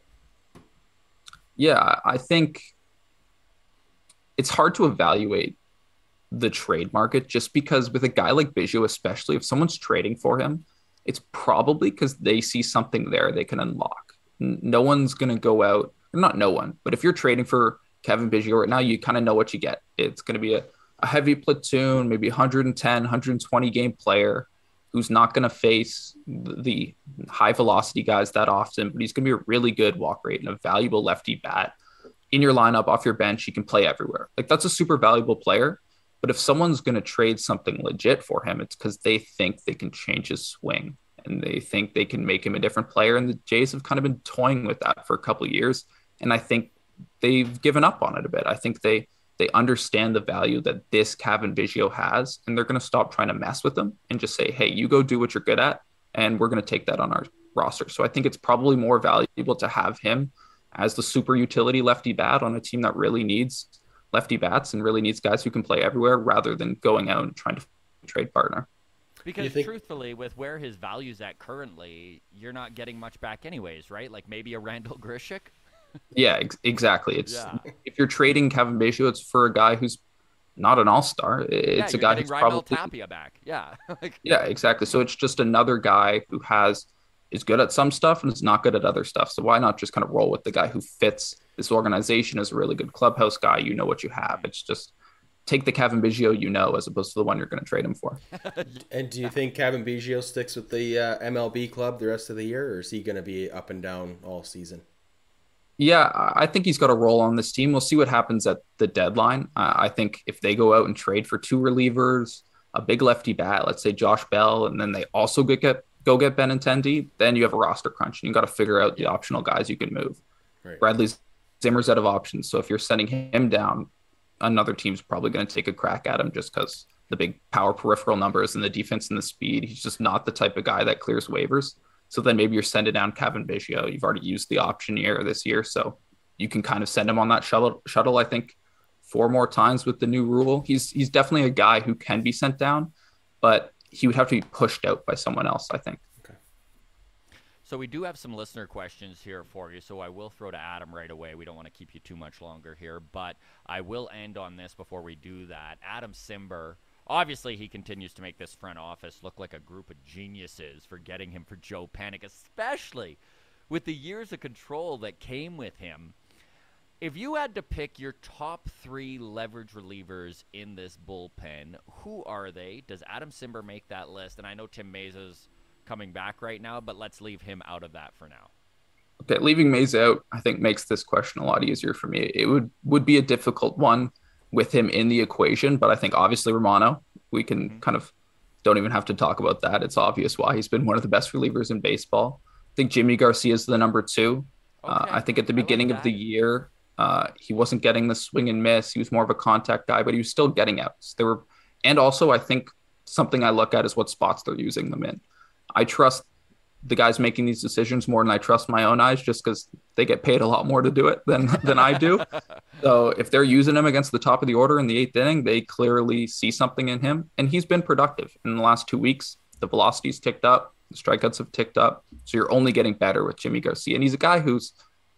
Yeah, I think it's hard to evaluate the trade market just because with a guy like Biggio, especially if someone's trading for him, it's probably because they see something there they can unlock. No one's going to go out, not no one, but if you're trading for Cavan Biggio right now, you kind of know what you get. It's going to be a, a heavy platoon, maybe 110, 120 game player who's not going to face the high velocity guys that often, but he's going to be a really good walk rate and a valuable lefty bat in your lineup off your bench. He can play everywhere. Like that's a super valuable player. But if someone's going to trade something legit for him, it's because they think they can change his swing and they think they can make him a different player. And the Jays have kind of been toying with that for a couple years. And I think they've given up on it a bit. I think they they understand the value that this Cavan Biggio has, and they're going to stop trying to mess with them and just say, hey, you go do what you're good at, and we're going to take that on our roster. So I think it's probably more valuable to have him as the super utility lefty bat on a team that really needs lefty bats and really needs guys who can play everywhere rather than going out and trying to trade partner. Because think... truthfully, with where his value's at currently, you're not getting much back anyways, right? Like maybe a Randall Grichuk yeah, ex- exactly. It's yeah. if you're trading Cavan Biggio, it's for a guy who's not an all star. It's yeah, a guy who's probably Tapia back. Yeah. yeah, exactly. So it's just another guy who has is good at some stuff and is not good at other stuff. So why not just kind of roll with the guy who fits this organization as a really good clubhouse guy? You know what you have. It's just take the Cavan Biggio you know as opposed to the one you're going to trade him for. and do you think Cavan Biggio sticks with the uh, MLB club the rest of the year, or is he going to be up and down all season? Yeah, I think he's got a role on this team. We'll see what happens at the deadline. Uh, I think if they go out and trade for two relievers, a big lefty bat, let's say Josh Bell, and then they also get go get Benintendi, then you have a roster crunch and you got to figure out the optional guys you can move. Right. Bradley Zimmer's out of options, so if you're sending him down, another team's probably going to take a crack at him just because the big power peripheral numbers and the defense and the speed. He's just not the type of guy that clears waivers. So then maybe you're sending down Cavan Biggio. You've already used the option year this year, so you can kind of send him on that shuttle. Shuttle, I think, four more times with the new rule. He's he's definitely a guy who can be sent down, but he would have to be pushed out by someone else. I think. Okay. So we do have some listener questions here for you. So I will throw to Adam right away. We don't want to keep you too much longer here, but I will end on this before we do that. Adam Cimber. Obviously, he continues to make this front office look like a group of geniuses for getting him for Joe Panik, especially with the years of control that came with him. If you had to pick your top three leverage relievers in this bullpen, who are they? Does Adam Cimber make that list? And I know Tim Mayza's coming back right now, but let's leave him out of that for now. Okay, leaving Mayza out, I think makes this question a lot easier for me. It would would be a difficult one with him in the equation. But I think obviously Romano, we can mm-hmm. kind of don't even have to talk about that. It's obvious why he's been one of the best relievers in baseball. I think Jimmy Garcia is the number two. Uh, okay. Uh, I think at the beginning like of the year, uh, he wasn't getting the swing and miss. He was more of a contact guy, but he was still getting outs. There were, and also I think something I look at is what spots they're using them in. I trust the guys making these decisions more than I trust my own eyes just because they get paid a lot more to do it than than I do. so if they're using him against the top of the order in the eighth inning, they clearly see something in him. And he's been productive in the last two weeks. The velocity's ticked up, the strikeouts have ticked up. So you're only getting better with Jimmy Garcia. And he's a guy who's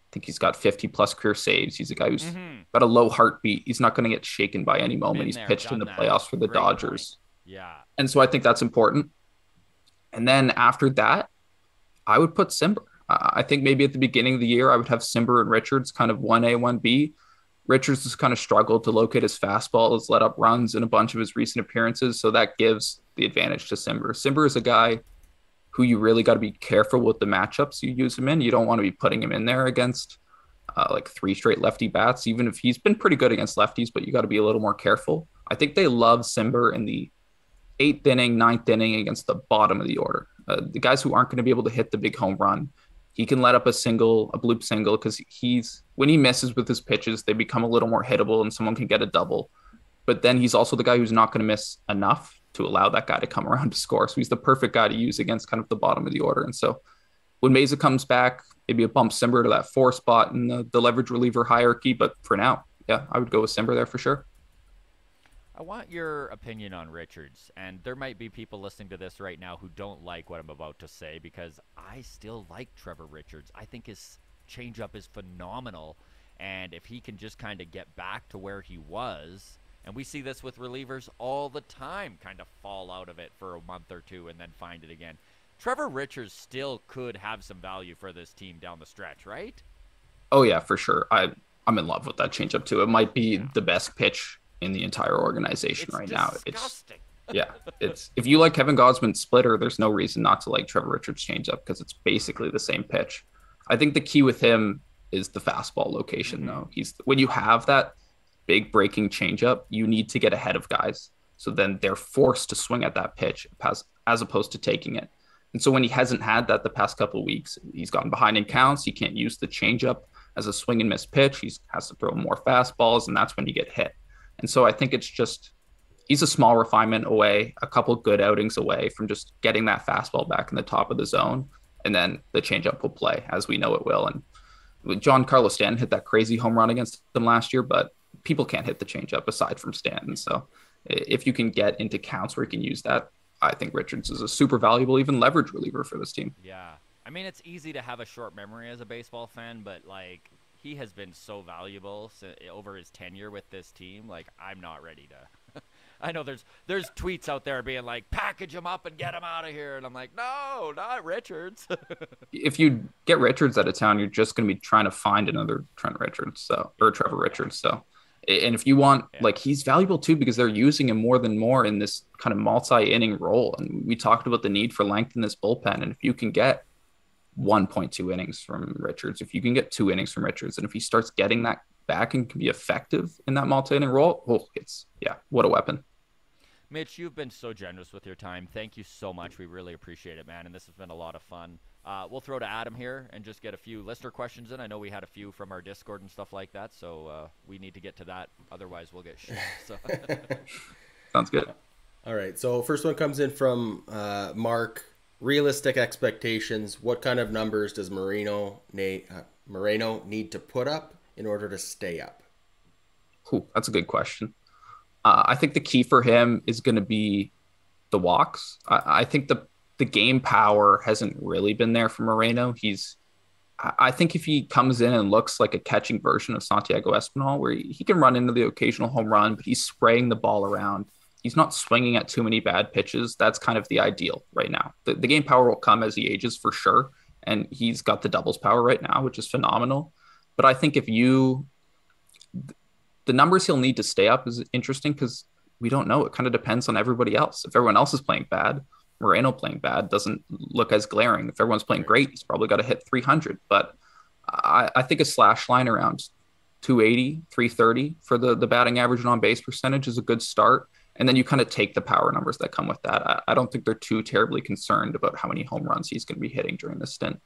I think he's got 50 plus career saves. He's a guy who's mm-hmm. got a low heartbeat. He's not going to get shaken by any moment. Been he's there, pitched in the that. playoffs for the Great Dodgers. Point. Yeah. And so I think that's important. And then after that, I would put Cimber. I think maybe at the beginning of the year, I would have Cimber and Richards kind of 1A, 1B. Richards has kind of struggled to locate his fastball, has let up runs in a bunch of his recent appearances. So that gives the advantage to Cimber. Cimber is a guy who you really got to be careful with the matchups you use him in. You don't want to be putting him in there against uh, like three straight lefty bats, even if he's been pretty good against lefties, but you got to be a little more careful. I think they love Cimber in the eighth inning, ninth inning against the bottom of the order. Uh, the guys who aren't going to be able to hit the big home run, he can let up a single, a bloop single, because he's when he messes with his pitches, they become a little more hittable, and someone can get a double. But then he's also the guy who's not going to miss enough to allow that guy to come around to score. So he's the perfect guy to use against kind of the bottom of the order. And so when Mayza comes back, maybe a bump Cimber to that four spot in the, the leverage reliever hierarchy. But for now, yeah, I would go with Cimber there for sure. I want your opinion on Richards, and there might be people listening to this right now who don't like what I'm about to say because I still like Trevor Richards. I think his changeup is phenomenal, and if he can just kind of get back to where he was, and we see this with relievers all the time, kind of fall out of it for a month or two and then find it again. Trevor Richards still could have some value for this team down the stretch, right? Oh yeah, for sure. I I'm in love with that changeup too. It might be yeah. the best pitch in the entire organization It's right now. It's disgusting. yeah, it's if you like Kevin Gausman's splitter, there's no reason not to like Trevor Richards changeup because it's basically the same pitch. I think the key with him is the fastball location Mhm. though. He's when you have that big breaking changeup, you need to get ahead of guys. So then they're forced to swing at that pitch as as opposed to taking it. And so when he hasn't had that the past couple weeks, he's gotten behind in counts. He can't use the changeup as a swing and miss pitch. He has to throw more fastballs, and that's when you get hit. And so I think it's just he's a small refinement away, a couple good outings away from just getting that fastball back in the top of the zone, and then the changeup will play as we know it will. And Giancarlo Stanton hit that crazy home run against them last year, but people can't hit the changeup aside from Stanton. So if you can get into counts where you can use that, I think Richards is a super valuable, even leverage reliever for this team. Yeah. I mean, it's easy to have a short memory as a baseball fan, but like he has been so valuable over his tenure with this team. Like I'm not ready to. I know there's there's tweets out there being like package him up and get him out of here, and I'm like, no, not Richards. If you get Richards out of town, you're just going to be trying to find another Trent Richards, so or Trevor Richards. So, and if you want, Yeah. like, he's valuable too because they're using him more than more in this kind of multi-inning role. And we talked about the need for length in this bullpen, and if you can get 1.2 innings from Richards, if you can get two innings from Richards, and if he starts getting that back and can be effective in that multi-inning role, oh, it's yeah, what a weapon. Mitch, you've been so generous with your time. Thank you so much. We really appreciate it, man. And this has been a lot of fun. Uh, we'll throw to Adam here and just get a few listener questions in. I know we had a few from our Discord and stuff like that, so uh, we need to get to that. Otherwise, we'll get shit. So, Sounds good. All right. So first one comes in from uh, Mark. Realistic expectations. What kind of numbers does Moreno na- uh, Moreno need to put up in order to stay up? Ooh, that's a good question. Uh, I think the key for him is going to be the walks. I, I think the the game power hasn't really been there for Moreno. He's, I, think if he comes in and looks like a catching version of Santiago Espinal, where he, he can run into the occasional home run, but he's spraying the ball around. He's not swinging at too many bad pitches. That's kind of the ideal right now. The, the game power will come as he ages for sure, and he's got the doubles power right now, which is phenomenal. But I think if you the numbers he'll need to stay up is interesting because we don't know. It kind of depends on everybody else. If everyone else is playing bad, Moreno playing bad doesn't look as glaring. If everyone's playing great, he's probably got to hit 300. But I, I think a slash line around 280, 330 for the, the batting average and on base percentage is a good start. And then you kind of take the power numbers that come with that. I, I don't think they're too terribly concerned about how many home runs he's going to be hitting during this stint.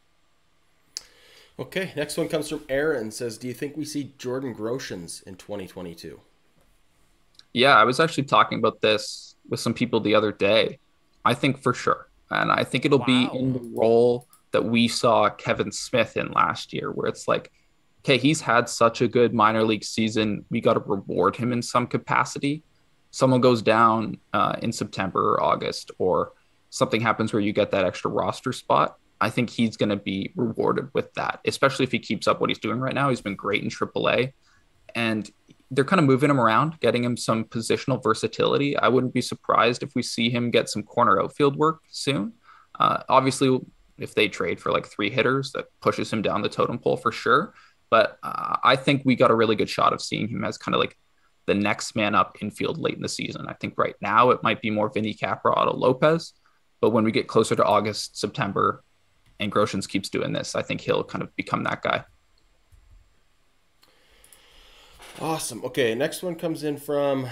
Okay. Next one comes from Aaron. Says, Do you think we see Jordan Groshans in 2022? Yeah, I was actually talking about this with some people the other day. I think for sure. And I think it'll Wow. be in the role that we saw Kevin Smith in last year, where it's like, okay, he's had such a good minor league season. We got to reward him in some capacity. Someone goes down uh, in September or August, or something happens where you get that extra roster spot. I think he's going to be rewarded with that, especially if he keeps up what he's doing right now. He's been great in AAA, and they're kind of moving him around, getting him some positional versatility. I wouldn't be surprised if we see him get some corner outfield work soon. Uh, obviously, if they trade for like three hitters, that pushes him down the totem pole for sure. But uh, I think we got a really good shot of seeing him as kind of like the next man up infield late in the season. I think right now it might be more Vinny Capra, Otto Lopez. But when we get closer to August, September, and Groshans keeps doing this, I think he'll kind of become that guy. Awesome. Okay, next one comes in from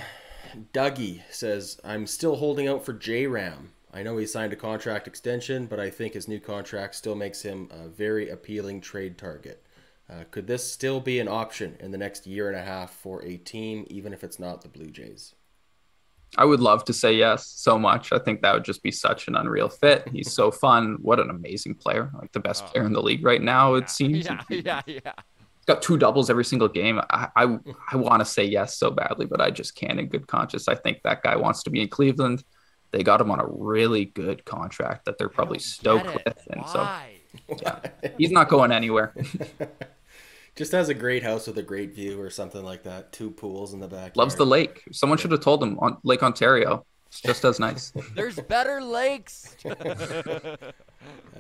Dougie. Says, I'm still holding out for J Ram. I know he signed a contract extension, but I think his new contract still makes him a very appealing trade target. Uh, could this still be an option in the next year and a half for a team, even if it's not the Blue Jays? I would love to say yes so much. I think that would just be such an unreal fit. He's so fun. What an amazing player. Like the best Oh. player in the league right now, it seems. yeah, yeah, yeah. He's got two doubles every single game. I I, hmm. I want to say yes so badly, but I just can't in good conscience. I think that guy wants to be in Cleveland. They got him on a really good contract that they're probably stoked with. And so Why? he's not going anywhere. Just has a great house with a great view or something like that. Two pools in the back. Loves the lake. Someone should have told him on Lake Ontario. It's just as nice. There's better lakes.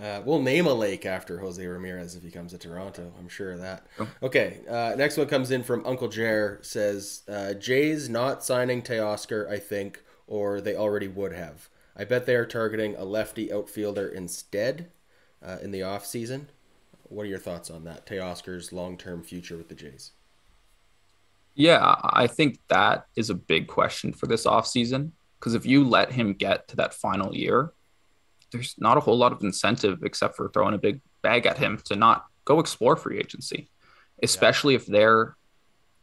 Uh, we'll name a lake after Jose Ramirez if he comes to Toronto. I'm sure of that. Okay, uh, next one comes in from Uncle Jer. Says uh, Jays not signing Teoscar, I think, or they already would have. I bet they are targeting a lefty outfielder instead uh, in the off season. What are your thoughts on that? Teoscar's long term future with the Jays. Yeah, I think that is a big question for this offseason. Because if you let him get to that final year, there's not a whole lot of incentive except for throwing a big bag at him to not go explore free agency, especially yeah. if they're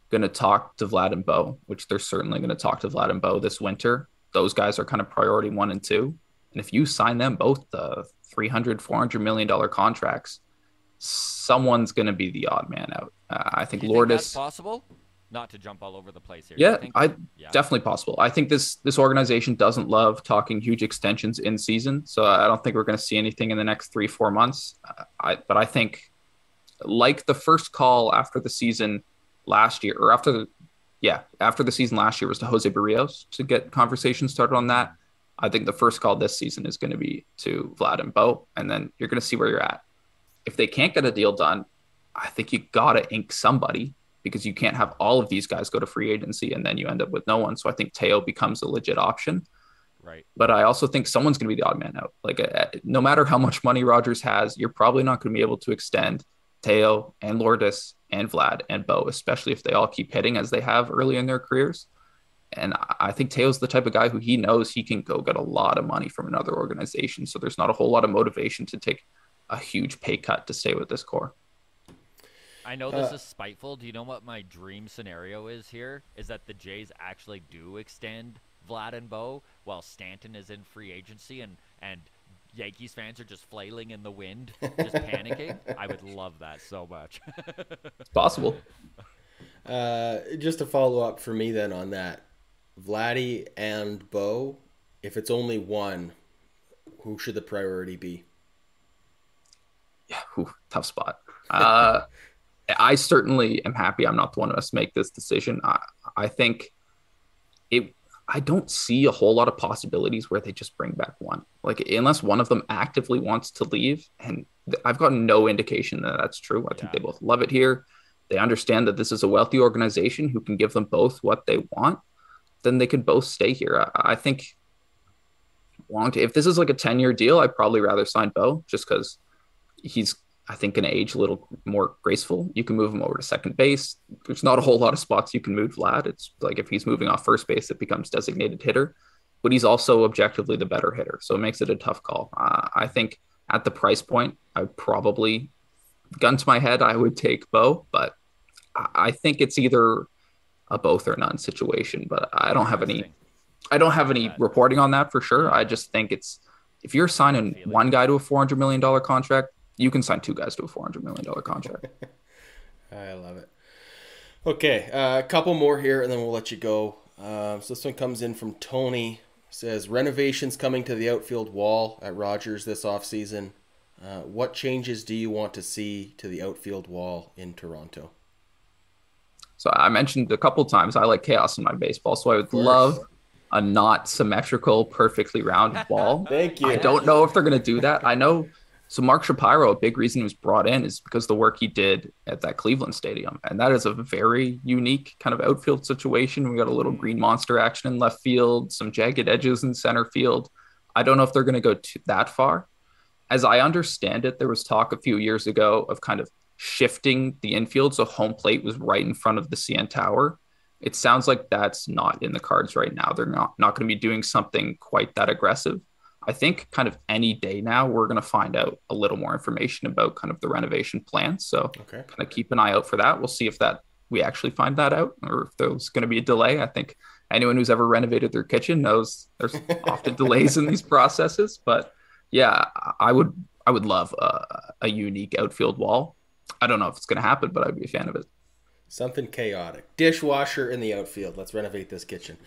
going to talk to Vlad and Bo, which they're certainly going to talk to Vlad and Bo this winter. Those guys are kind of priority one and two. And if you sign them both the 300, 400 million dollar contracts, someone's going to be the odd man out. Uh, I think Lourdes. Possible not to jump all over the place here. Yeah, I yeah. definitely possible. I think this this organization doesn't love talking huge extensions in season, so I don't think we're going to see anything in the next three four months. I but I think like the first call after the season last year, or after the yeah after the season last year was to Jose Berrios to get conversations started on that. I think the first call this season is going to be to Vlad and Bo, and then you're going to see where you're at. If they can't get a deal done, I think you got to ink somebody because you can't have all of these guys go to free agency and then you end up with no one. So I think Teo becomes a legit option. Right. But I also think someone's going to be the odd man out. Like, uh, no matter how much money Rogers has, you're probably not going to be able to extend Teo and Lourdes and Vlad and Bo, especially if they all keep hitting as they have early in their careers. And I think Teo's the type of guy who he knows he can go get a lot of money from another organization. So there's not a whole lot of motivation to take a huge pay cut to stay with this core. I know this uh, is spiteful. Do you know what my dream scenario is here? Is that the Jays actually do extend Vlad and Bo while Stanton is in free agency and and Yankees fans are just flailing in the wind, just panicking. I would love that so much. it's possible. Uh, just to follow up for me then on that, Vladdy and Bo, if it's only one, who should the priority be? Yeah, whew, tough spot. Uh, I certainly am happy I'm not the one who has to make this decision. I, I think it. I don't see a whole lot of possibilities where they just bring back one. Like unless one of them actively wants to leave, and I've gotten no indication that that's true. I yeah. think they both love it here. They understand that this is a wealthy organization who can give them both what they want. Then they could both stay here. I, I think long. If this is like a ten year deal, I'd probably rather sign Bo just because he's I think going to age a little more graceful. You can move him over to second base. There's not a whole lot of spots you can move Vlad. It's like if he's moving off first base, it becomes designated hitter, but he's also objectively the better hitter. So it makes it a tough call. Uh, I think at the price point, I probably, gun to my head, I would take Bo, but I think it's either a both or none situation. But I don't have any, I don't have any reporting on that for sure. I just think it's if you're signing one guy to a four hundred million dollar contract, you can sign two guys to a four hundred million dollar contract. I love it. Okay, uh, a couple more here, and then we'll let you go. Uh, so this one comes in from Tony. Says renovations coming to the outfield wall at Rogers this offseason. Uh, what changes do you want to see to the outfield wall in Toronto? So I mentioned a couple times I like chaos in my baseball, so I would love a not symmetrical, perfectly rounded wall. Thank you. I don't know if they're going to do that. I know so Mark Shapiro, a big reason he was brought in is because the work he did at that Cleveland stadium. And that is a very unique kind of outfield situation. We got a little mm. green monster action in left field, some jagged edges in center field. I don't know if they're going to go that far. As I understand it, there was talk a few years ago of kind of shifting the infield so home plate was right in front of the CN Tower. It sounds like that's not in the cards right now. They're not not going to be doing something quite that aggressive. I think kind of any day now we're going to find out a little more information about kind of the renovation plan. So okay. kind of keep an eye out for that. We'll see if that we actually find that out or if there's going to be a delay. I think anyone who's ever renovated their kitchen knows there's often delays in these processes. But yeah, I would I would love a, a unique outfield wall. I don't know if it's going to happen, but I'd be a fan of it. Something chaotic. Dishwasher in the outfield. Let's renovate this kitchen.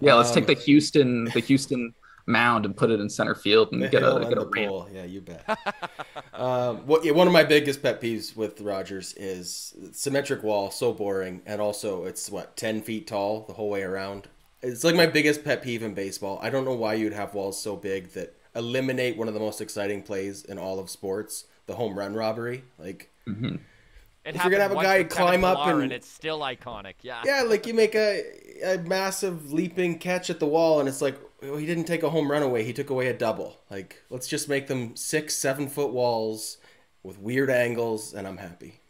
Yeah, let's take the um, Houston the Houston mound and put it in center field and the get a, get a pole. Yeah, you bet. um, what, yeah, one of my biggest pet peeves with Rogers is symmetric wall, so boring, and also it's what ten feet tall the whole way around. It's like my biggest pet peeve in baseball. I don't know why you'd have walls so big that eliminate one of the most exciting plays in all of sports, the home run robbery. Like, hmm It If you're gonna have a guy climb up Pillar, and- it's still iconic. Yeah. yeah, like you make a, a massive leaping catch at the wall, and it's like well, he didn't take a home run away; he took away a double. Like, let's just make them six, seven foot walls with weird angles, and I'm happy.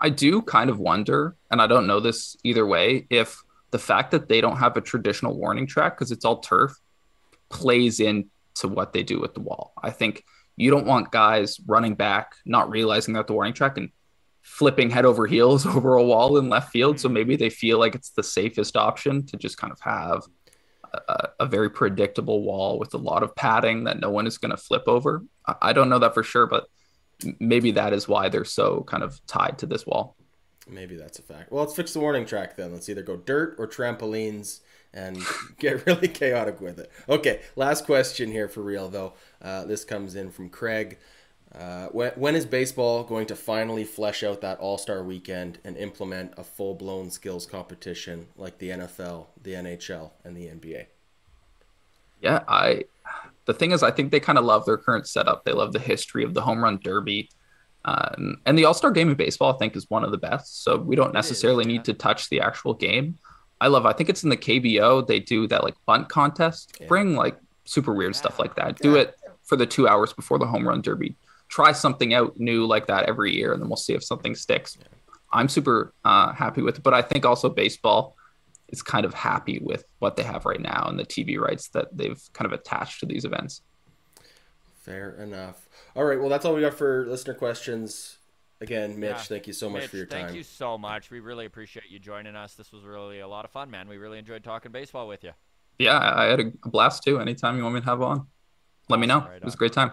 I do kind of wonder, and I don't know this either way, if the fact that they don't have a traditional warning track because it's all turf plays into what they do with the wall. I think you don't want guys running back, not realizing that the warning track and flipping head over heels over a wall in left field. So hmm. maybe they feel like it's the safest option to just kind of have a, very predictable wall with a lot of padding that no one is going to flip over. I, I don't know that for sure, but maybe that is why they're so kind of tied to this wall. Maybe that's a fact. Well, let's fix the warning track then. Let's either go dirt or trampolines and get really chaotic with it. Okay, last question here for real though. Uh, this comes in from Craig. Uh, when, when is baseball going to finally flesh out that All Star weekend and implement a full blown skills competition like the NFL, the NHL, and the NBA? Yeah, I. The thing is, I think they kind of love their current setup. They love the history of the home run derby, um, and the All Star game in baseball. I think is one of the best. So we don't necessarily yeah. need to touch the actual game. I love. I think it's in the KBO. They do that like bunt contest. Yeah. Bring like super weird stuff like that. Do it for the two hours before the home run derby. Try something out new like that every year, and then we'll see if something sticks. I'm super uh, happy with it, but I think also baseball is kind of happy with what they have right now and the TV rights that they've kind of attached to these events. Fair enough. All right, well, that's all we got for listener questions. Again, Mitch, Yeah. thank you so much Mitch, for your time. thank you so much. We really appreciate you joining us. This was really a lot of fun, man. We really enjoyed talking baseball with you. Yeah, I had a blast too. Anytime you want me to have on, let me know. Right it was on. a great time.